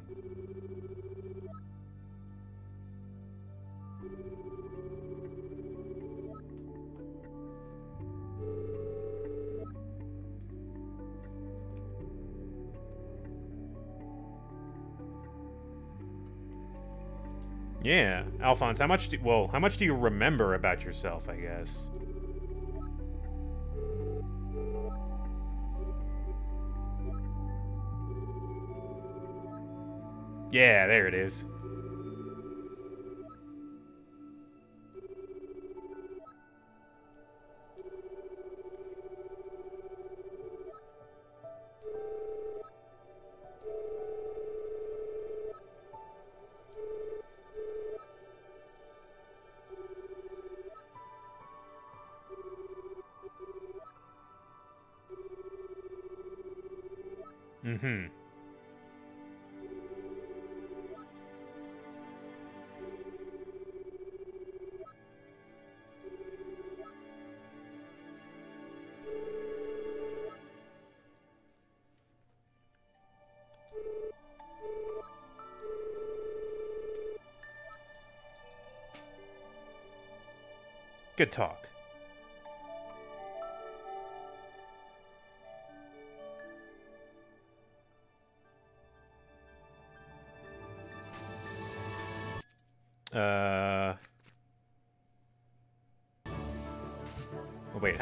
Yeah, Alphonse, how much do well, how much do you remember about yourself, I guess? Yeah, there it is. Mm-hmm. Good talk.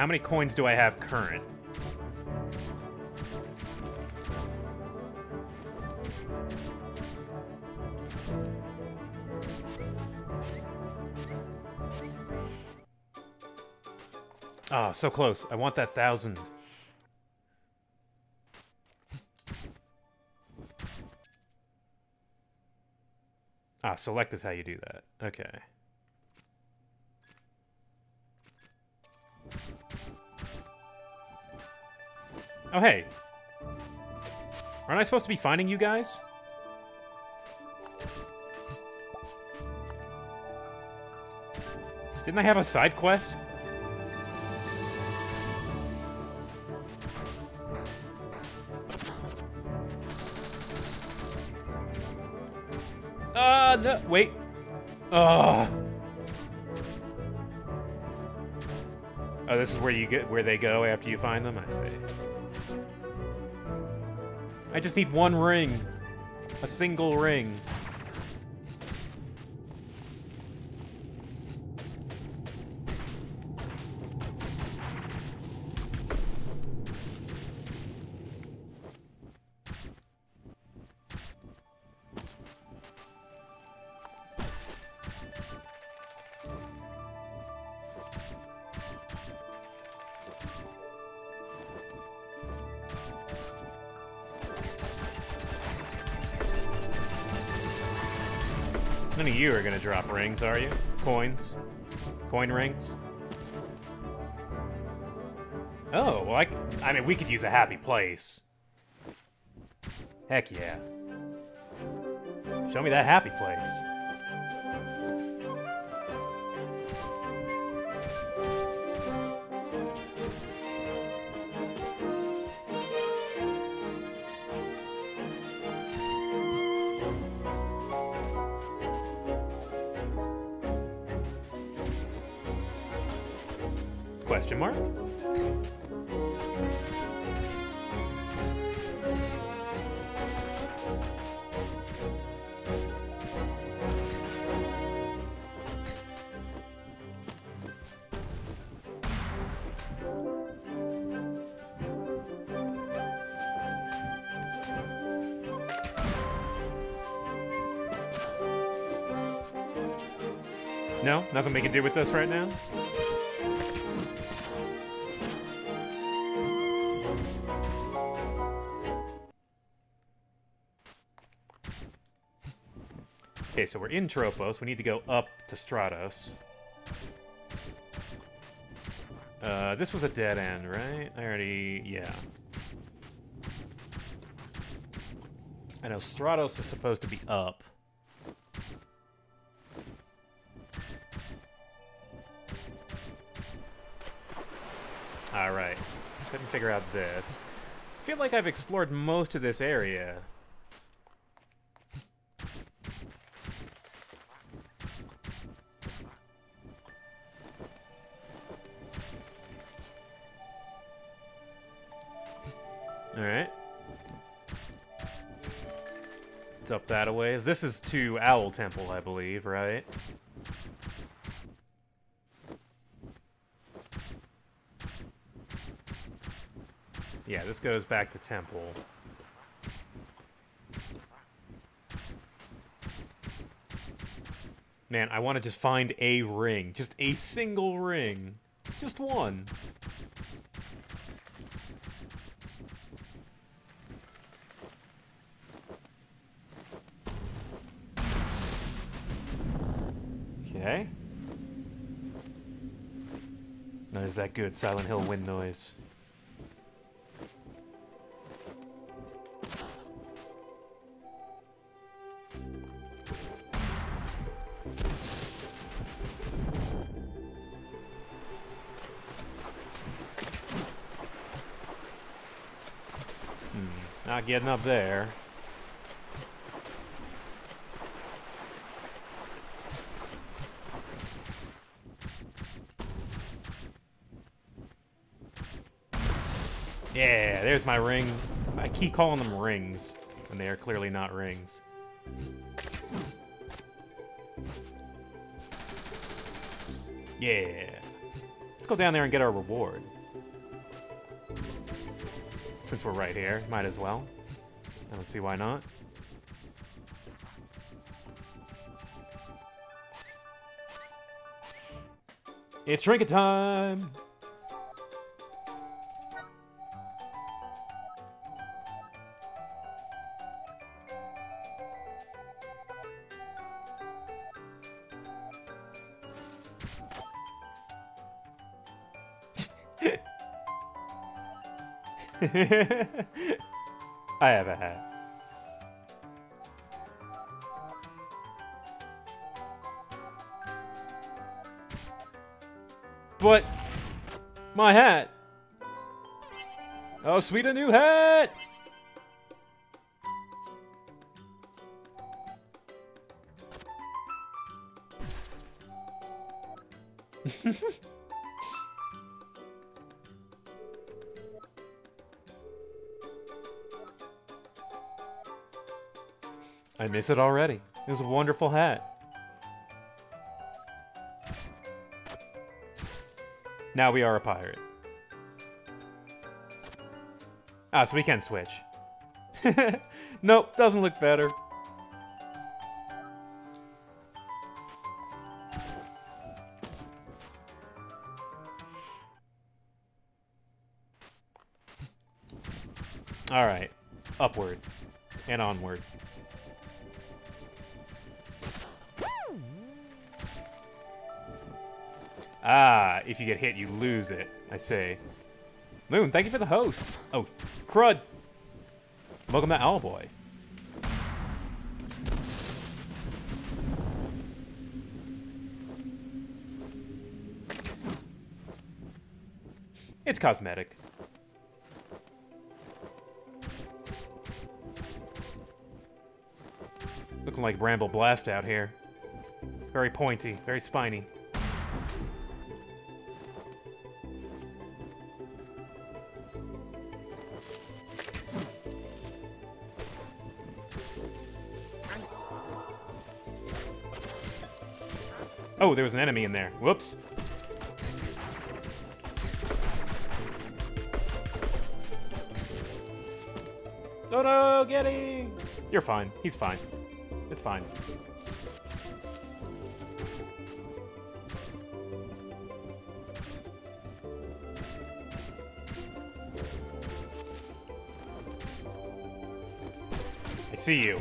How many coins do I have current? Ah, oh, so close. I want that thousand. Ah, select is how you do that. Okay. Oh, hey. Aren't I supposed to be finding you guys? Didn't I have a side quest? Ah, uh, no, wait. Ugh. Oh, this is where you get where they go after you find them. I see. I just need one ring, a single ring. Gonna drop rings, are you? Coins? Coin rings? Oh, well, I, I mean, we could use a happy place. Heck yeah. Show me that happy place. Do with this right now? Okay, so we're in Tropos. We need to go up to Stratos. Uh, this was a dead end, right? I already... yeah. I know Stratos is supposed to be up. Figure out this. I feel like I've explored most of this area. Alright. It's up that a ways. This is to Owl Temple, I believe, right? Yeah, this goes back to Temple. Man, I want to just find a ring. Just a single ring. Just one. Okay. There's that good Silent Hill wind noise. Getting up there. Yeah, there's my ring. I keep calling them rings, and they are clearly not rings. Yeah. Let's go down there and get our reward. Since we're right here, might as well. Don't see why not. It's trinket time! [LAUGHS] I have a hat. But my hat. Oh, sweet a new hat. [LAUGHS] I miss it already. It was a wonderful hat. Now we are a pirate. Ah, so we can switch. [LAUGHS] nope, doesn't look better. Alright. Upward. And onward. Ah, if you get hit, you lose it, I say. Moon, thank you for the host. Oh, crud. Welcome to Owlboy. It's cosmetic. Looking like Bramble Blast out here. Very pointy, very spiny. Oh, there was an enemy in there. Whoops. Oh no, Geddy! You're fine. He's fine. It's fine. I see you.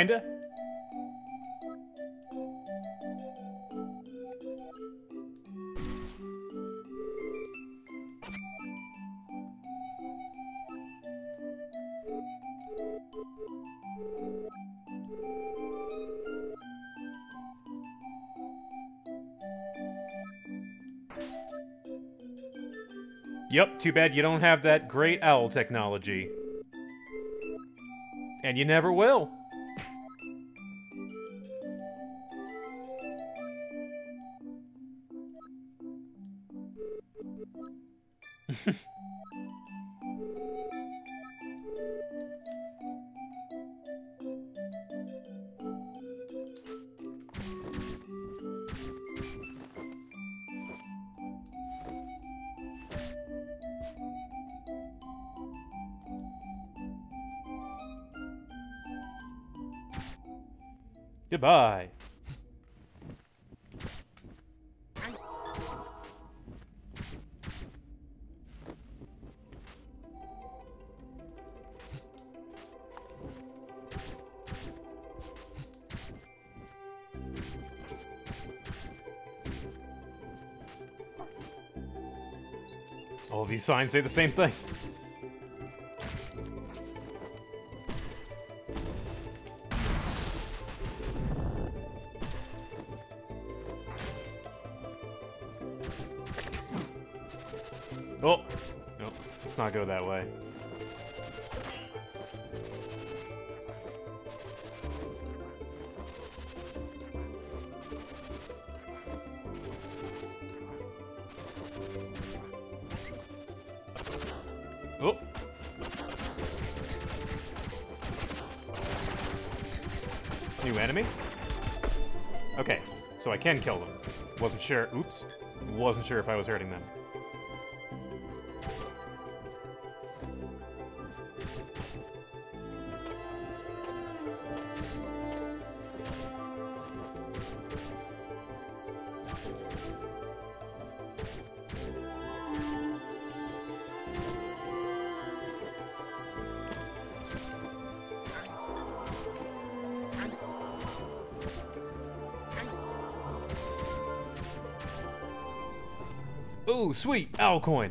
Kinda? Yep, too bad you don't have that great owl technology. And you never will. Signs say the same thing. Oh! Nope. Let's not go that way. Can kill them. Wasn't sure. Oops. Wasn't sure if I was hurting them. Owl coin.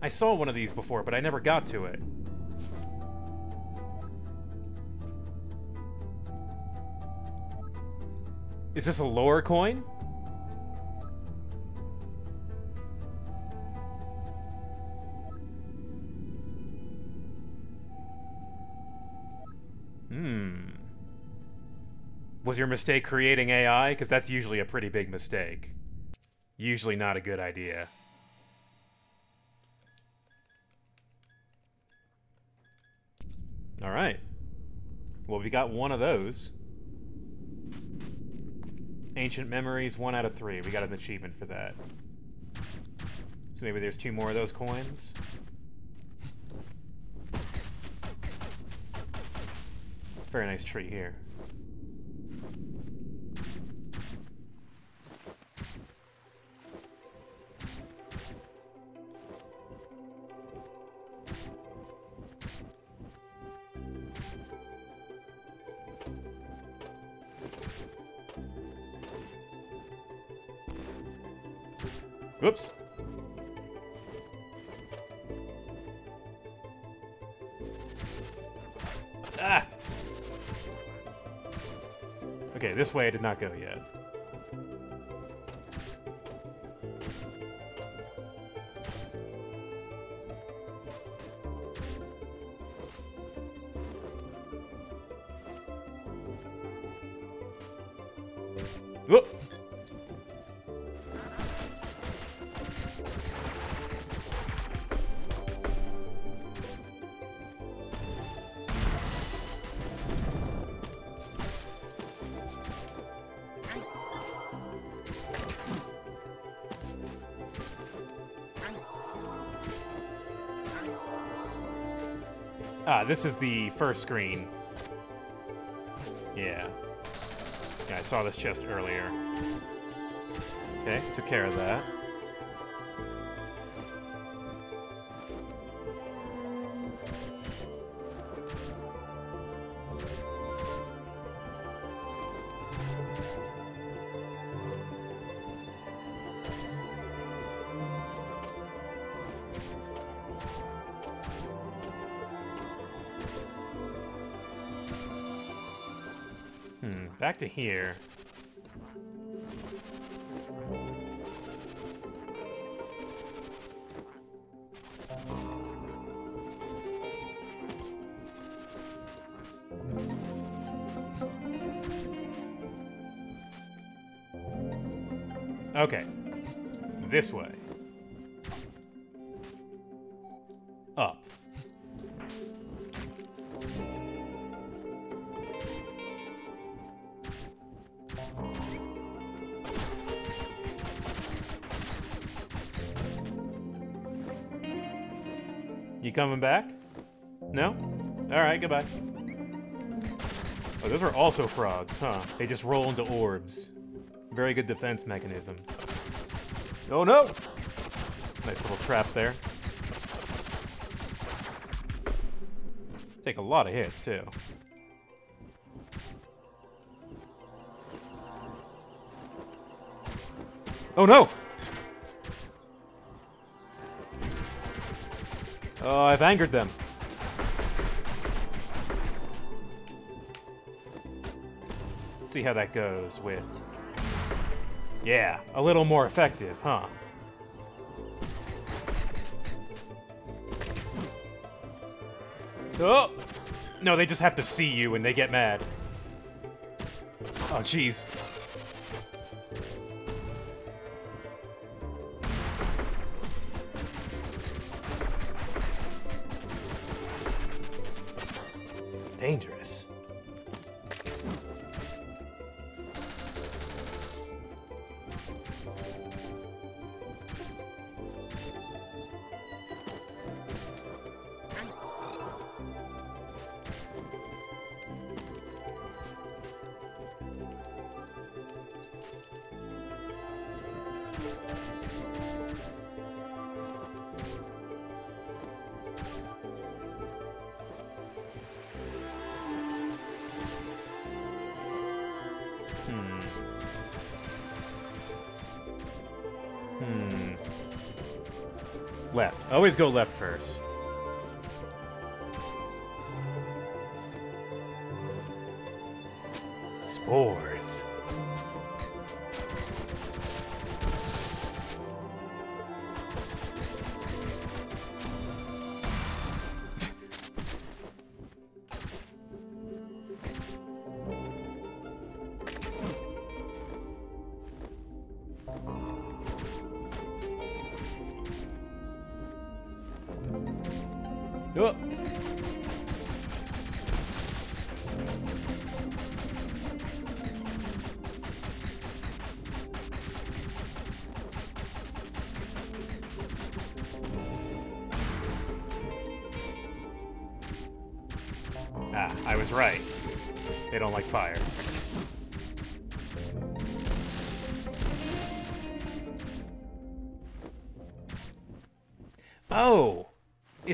I saw one of these before, but I never got to it. Is this a lower coin? Your mistake creating AI? Because that's usually a pretty big mistake. Usually not a good idea. All right. Well, we got one of those. Ancient Memories, one out of three. We got an achievement for that. So maybe there's two more of those coins. Very nice tree here. Go yet. Ah, this is the first screen. Yeah. Yeah, I saw this chest earlier. Okay, took care of that. To here. Also frogs, huh? They just roll into orbs. Very good defense mechanism. Oh no! Nice little trap there. Take a lot of hits, too. Oh no! Oh, I've angered them. See how that goes with... Yeah, a little more effective, huh? Oh! No, they just have to see you and they get mad. Oh, jeez. Hmm. Left. Always go left first.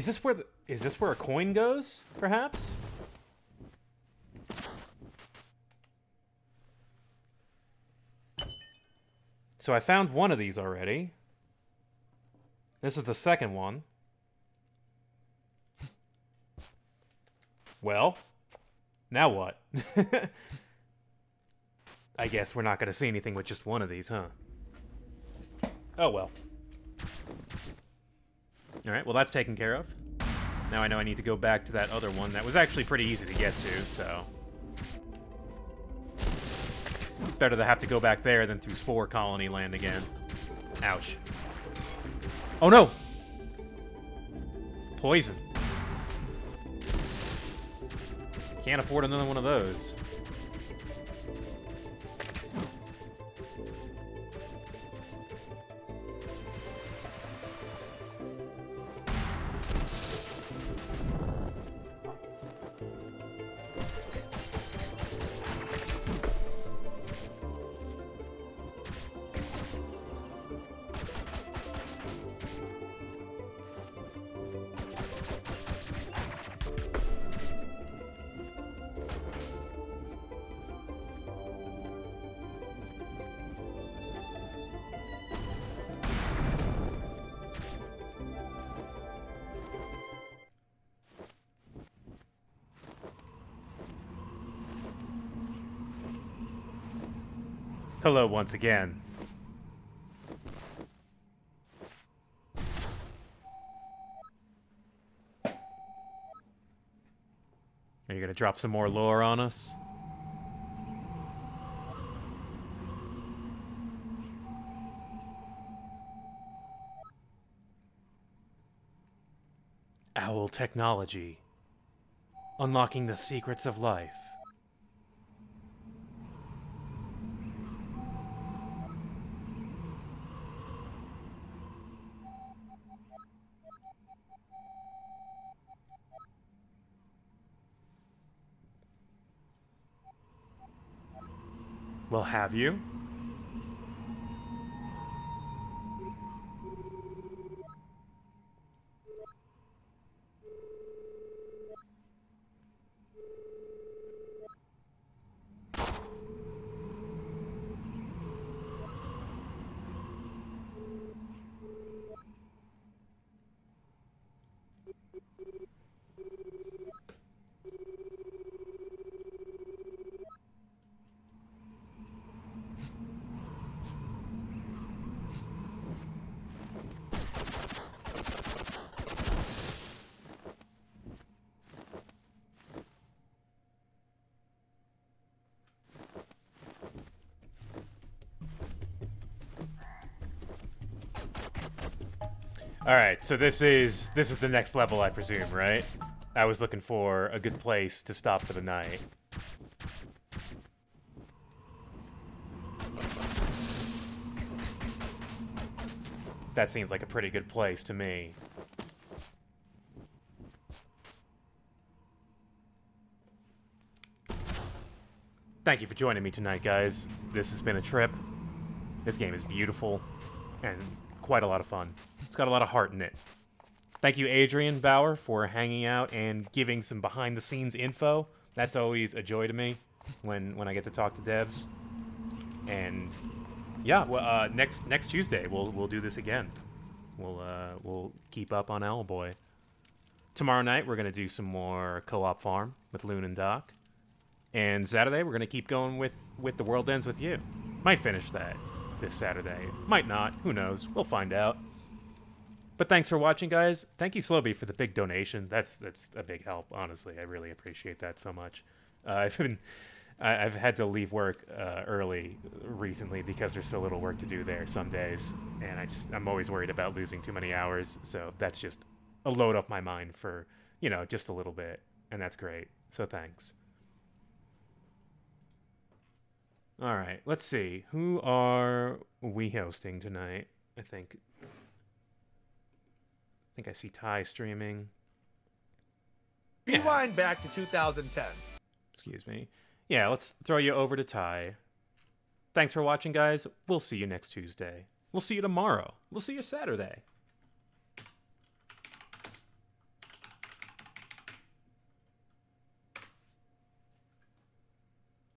Is this where the is this where a coin goes, perhaps? So I found one of these already. This is the second one. Well, now what? [LAUGHS] I guess we're not going to see anything with just one of these, huh? Oh well. Alright, well that's taken care of. Now I know I need to go back to that other one that was actually pretty easy to get to, so... Better to have to go back there than through Spore Colony land again. Ouch. Oh no! Poison. Can't afford another one of those. Once again. Are you gonna drop some more lore on us? Owl technology. Unlocking the secrets of life. Well, have you? All right, so this is this is the next level, I presume, right? I was looking for a good place to stop for the night. That seems like a pretty good place to me. Thank you for joining me tonight, guys. This has been a trip. This game is beautiful and quite a lot of fun. It's got a lot of heart in it. Thank you, Adrian Bauer, for hanging out and giving some behind-the-scenes info. That's always a joy to me when, when I get to talk to devs. And yeah, well, uh, next next Tuesday we'll we'll do this again. We'll uh, we'll keep up on Owlboy. Tomorrow night we're gonna do some more co-op farm with Loon and Doc, and Saturday we're gonna keep going with with the World Ends with You. Might finish that this Saturday. Might not. Who knows? We'll find out. But thanks for watching, guys. Thank you, Slowby, for the big donation. That's that's a big help. Honestly, I really appreciate that so much. Uh, [LAUGHS] I've been I, have had to leave work uh, early recently because there's so little work to do there some days, and I just I'm always worried about losing too many hours. So that's just a load off my mind for you know just a little bit, and that's great. So thanks. All right, let's see. Who are we hosting tonight? I think. I think I see Ty streaming. Rewind yeah. back to 2010. Excuse me. Yeah, let's throw you over to Ty. Thanks for watching, guys. We'll see you next Tuesday. We'll see you tomorrow. We'll see you Saturday.